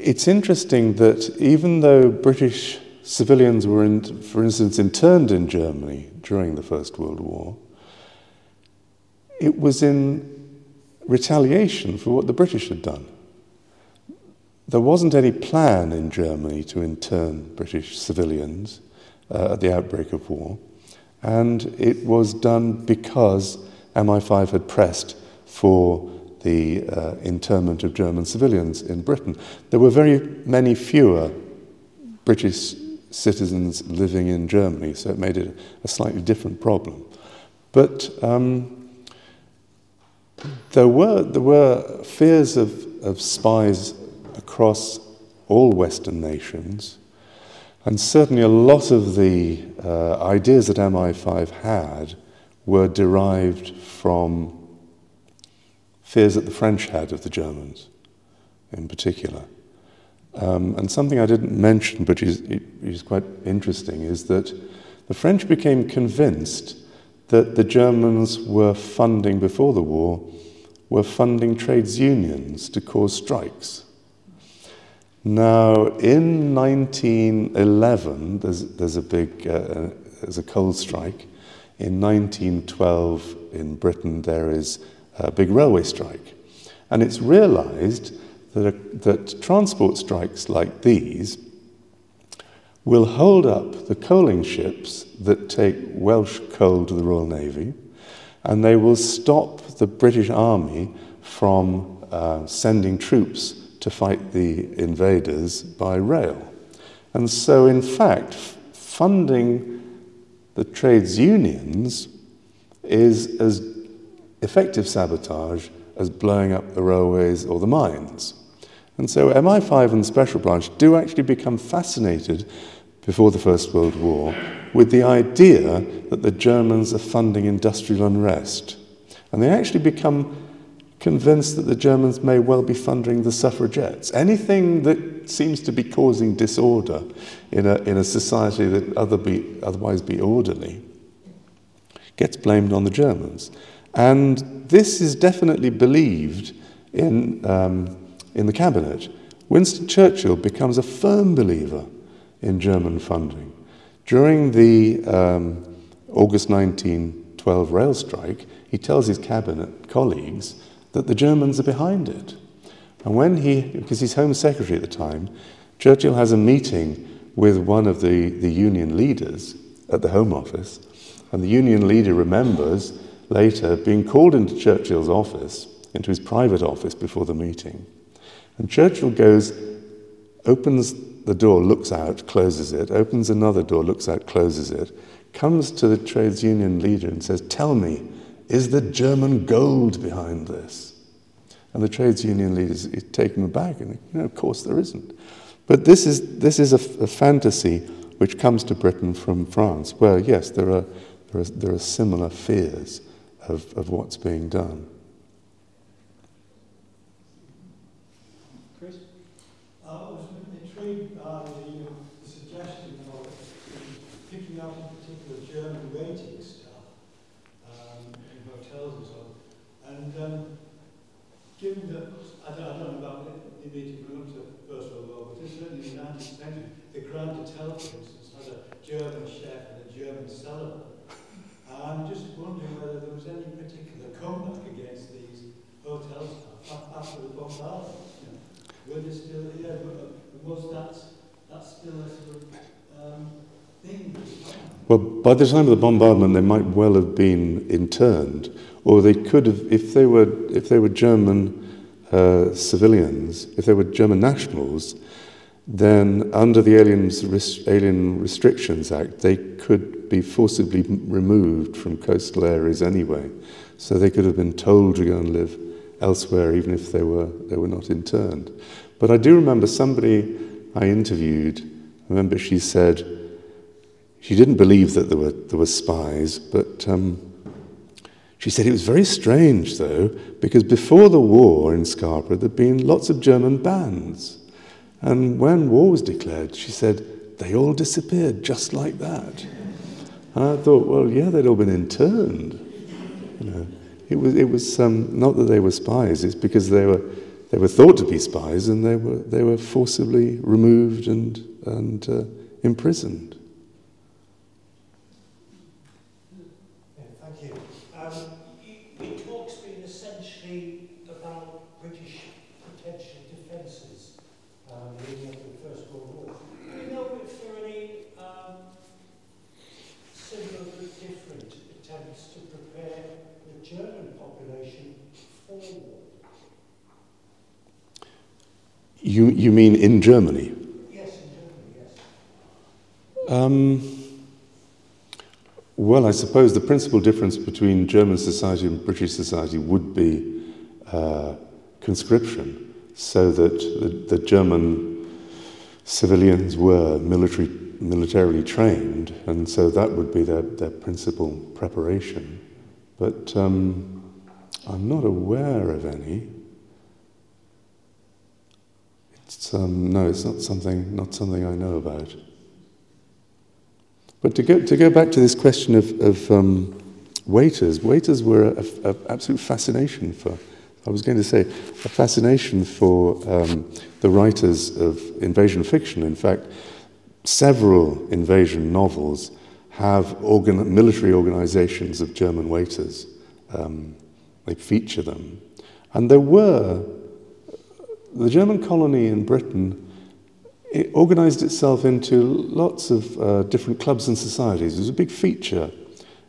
it's interesting that even though British civilians were, in, for instance, interned in Germany during the First World War, it was in retaliation for what the British had done. There wasn't any plan in Germany to intern British civilians uh, at the outbreak of war. And it was done because MI5 had pressed for the uh, internment of German civilians in Britain. There were very many fewer British citizens living in Germany, so it made it a slightly different problem. But um, there, were, there were fears of, of spies across all Western nations. And certainly a lot of the uh, ideas that MI5 had were derived from fears that the French had of the Germans in particular. Um, and something I didn't mention, but is, is quite interesting, is that the French became convinced that the Germans were funding, before the war, were funding trades unions to cause strikes. Now, in 1911, there's, there's a big, uh, there's a coal strike. In 1912, in Britain, there is a big railway strike. And it's realized that, a, that transport strikes like these will hold up the coaling ships that take Welsh coal to the Royal Navy, and they will stop the British Army from uh, sending troops to fight the invaders by rail. And so, in fact, funding the trades unions is as effective sabotage as blowing up the railways or the mines. And so MI5 and the Special Branch do actually become fascinated before the First World War with the idea that the Germans are funding industrial unrest. And they actually become convinced that the Germans may well be funding the suffragettes. Anything that seems to be causing disorder in a, in a society that other be, otherwise be orderly gets blamed on the Germans. And this is definitely believed in, um, in the cabinet. Winston Churchill becomes a firm believer in German funding. During the um, August 1912 rail strike, he tells his cabinet colleagues that the Germans are behind it. And when he, because he's Home Secretary at the time, Churchill has a meeting with one of the, the union leaders at the Home Office, and the union leader remembers later being called into Churchill's office, into his private office before the meeting. And Churchill goes, opens the door, looks out, closes it, opens another door, looks out, closes it, comes to the trades union leader and says, Tell me, is the German gold behind this? And the trades union leader is taken aback, and you know, of course there isn't. But this is, this is a, a fantasy which comes to Britain from France, where, yes, there are, there are, there are similar fears of, of what's being done. Chris? I was intrigued by the suggestion of picking out in particular German waiting staff um, in hotels and so on. And um, given that, I don't, I don't know about the immediate run up to the First World War, but certainly in the 19th century, the Grand Hotel, for instance, had a German chef and a German cellar. I'm just wondering whether there was any particular comeback against these hotel staff after the bombardment. Were they still here? Was that, that still a sort of um, thing? Well, by the time of the bombardment, they might well have been interned, or they could have, if they were, if they were German uh, civilians, if they were German nationals, then under the Aliens, Alien Restrictions Act, they could be forcibly removed from coastal areas anyway. So they could have been told to go and live elsewhere, even if they were, they were not interned. But I do remember somebody I interviewed, I remember she said she didn't believe that there were, there were spies, but um, she said it was very strange, though, because before the war in Scarborough, there'd been lots of German bands. And when war was declared, she said, they all disappeared just like that. And I thought, well, yeah, they'd all been interned. You know, it was, it was um, not that they were spies, it's because they were, they were thought to be spies and they were, they were forcibly removed and, and uh, imprisoned. Yeah, thank you. Um, you, your talk's been essentially about British potential defences um, leading up to the First World War. Do you know if there are any um, similar but different attempts to prepare the German population for war? You, you mean in Germany? Yes, in Germany, yes. Um, well, I suppose the principal difference between German society and British society would be uh, conscription, so that the, the German civilians were military, militarily trained, and so that would be their, their principal preparation. But um, I'm not aware of any. It's, um, no, it's not something, not something I know about. But to go, to go back to this question of, of um, waiters, waiters were an absolute fascination for, I was going to say, a fascination for um, the writers of invasion fiction. In fact, several invasion novels have organ- military organizations of German waiters. Um, they feature them. And there were, the German colony in Britain it organized itself into lots of uh, different clubs and societies. It was a big feature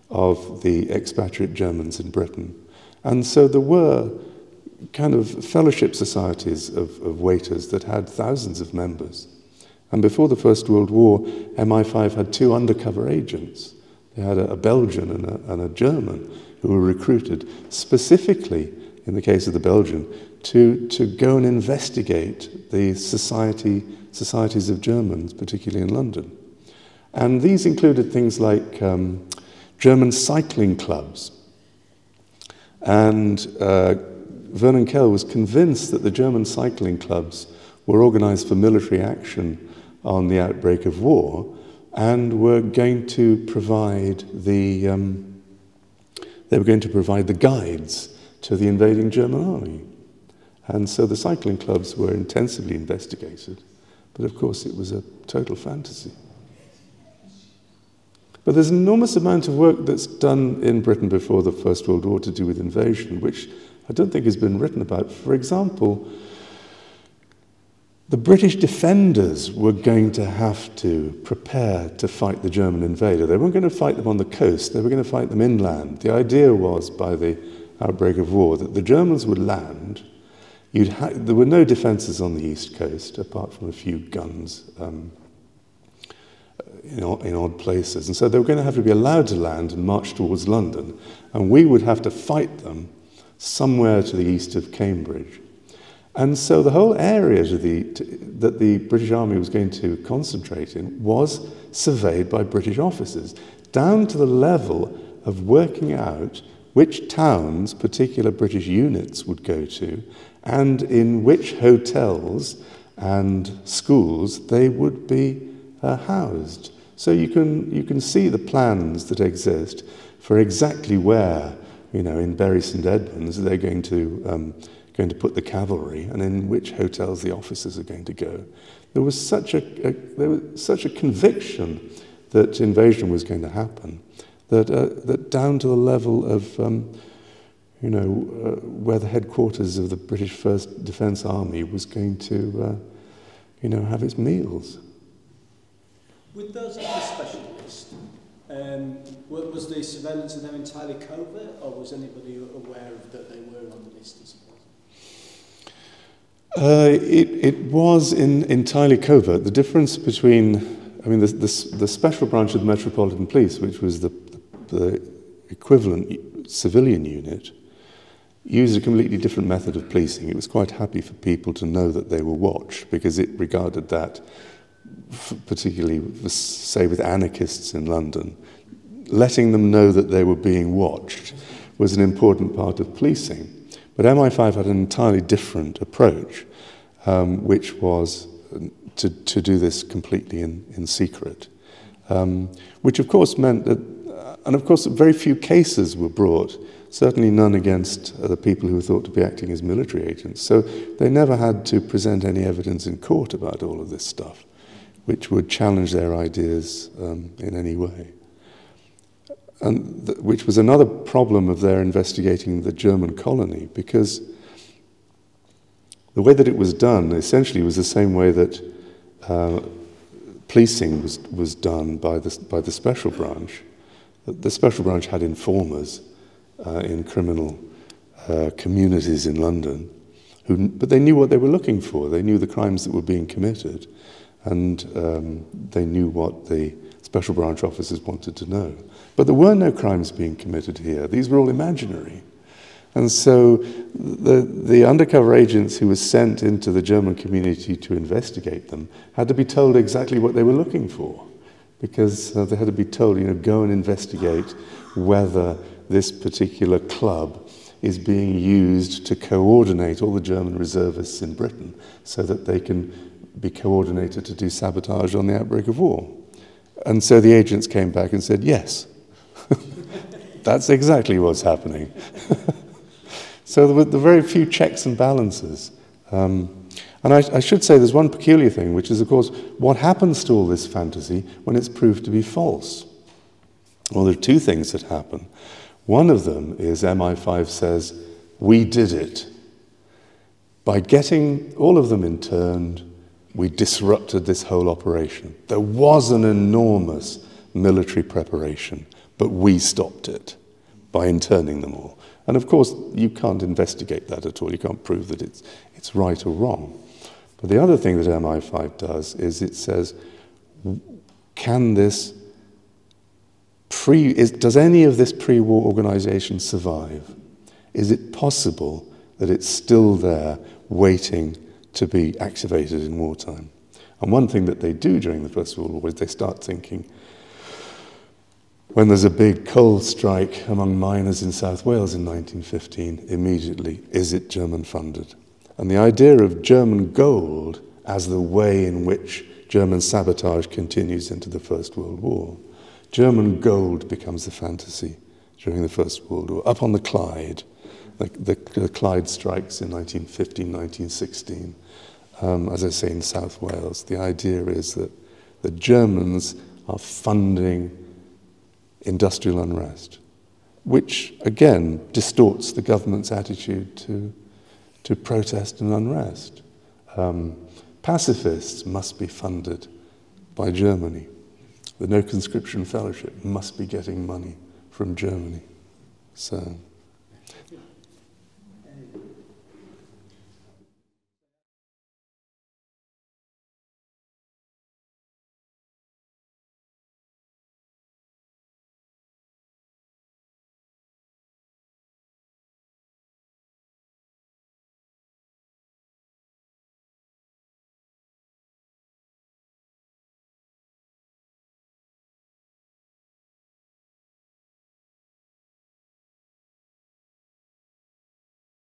of the expatriate Germans in Britain. And so there were kind of fellowship societies of, of waiters that had thousands of members. And before the First World War, MI5 had two undercover agents. They had a, a Belgian and a, and a German who were recruited specifically, in the case of the Belgian, to, to go and investigate the society, societies of Germans, particularly in London. And these included things like um, German cycling clubs. And uh, Vernon Kell was convinced that the German cycling clubs were organized for military action on the outbreak of war and were going to provide the, um, they were going to provide the guides to the invading German army. And so the cycling clubs were intensively investigated. But of course, it was a total fantasy. But there's an enormous amount of work that's done in Britain before the First World War to do with invasion, which I don't think has been written about. For example, the British defenders were going to have to prepare to fight the German invader. They weren't going to fight them on the coast, they were going to fight them inland. The idea was, by the outbreak of war, that the Germans would land. Ha- there were no defences on the east coast, apart from a few guns um, in, in odd places. And so they were going to have to be allowed to land and march towards London. And we would have to fight them somewhere to the east of Cambridge. And so the whole area the, to, that the British Army was going to concentrate in was surveyed by British officers, down to the level of working out which towns particular British units would go to and in which hotels and schools they would be uh, housed. So you can, you can see the plans that exist for exactly where, you know, in Bury St Edmunds, they're going to um, going to put the cavalry and in which hotels the officers are going to go. There was such a, a there was such a conviction that invasion was going to happen that, uh, that down to the level of, um, you know, uh, where the headquarters of the British First Defence Army was going to, uh, you know, have its meals. With those on the special list, um, was the surveillance of them entirely covert, or was anybody aware of that they were on the list? as Uh, it, it was in, entirely covert. The difference between, I mean, the, the, the special branch of the Metropolitan Police, which was the, the equivalent civilian unit, used a completely different method of policing. It was quite happy for people to know that they were watched because it regarded that, particularly, say, with anarchists in London, letting them know that they were being watched was an important part of policing. But MI5 had an entirely different approach um, which was to, to do this completely in, in secret. Um, which, of course, meant that, and of course, very few cases were brought, certainly none against uh, the people who were thought to be acting as military agents. So they never had to present any evidence in court about all of this stuff, which would challenge their ideas um, in any way. And th- which was another problem of their investigating the German colony, because the way that it was done essentially was the same way that uh, policing was, was done by the, by the special branch. The special branch had informers uh, in criminal uh, communities in London, who, but they knew what they were looking for. They knew the crimes that were being committed, and um, they knew what the special branch officers wanted to know. But there were no crimes being committed here. These were all imaginary. And so the, the undercover agents who were sent into the German community to investigate them had to be told exactly what they were looking for because uh, they had to be told, you know, go and investigate whether this particular club is being used to coordinate all the German reservists in Britain so that they can be coordinated to do sabotage on the outbreak of war. And so the agents came back and said, yes, that's exactly what's happening. So there were, were very few checks and balances. Um, and I, I, should say there's one peculiar thing, which is, of course, what happens to all this fantasy when it's proved to be false? Well, there are two things that happen. One of them is MI5 says, We did it. By getting all of them interned, we disrupted this whole operation. There was an enormous military preparation, but we stopped it by interning them all. And of course, you can't investigate that at all. You can't prove that it's, it's right or wrong. But the other thing that MI5 does is it says, can this pre, is, does any of this pre-war organization survive? Is it possible that it's still there waiting to be activated in wartime? And one thing that they do during the First World War is they start thinking, when there's a big coal strike among miners in South Wales in 1915, immediately, is it German funded? And the idea of German gold as the way in which German sabotage continues into the First World War. German gold becomes the fantasy during the First World War. Up on the Clyde, the, the, the Clyde strikes in 1915, 1916, um, as I say, in South Wales. The idea is that the Germans are funding industrial unrest, which again distorts the government's attitude to, to protest and unrest. Um, pacifists must be funded by Germany. The No Conscription Fellowship must be getting money from Germany. So.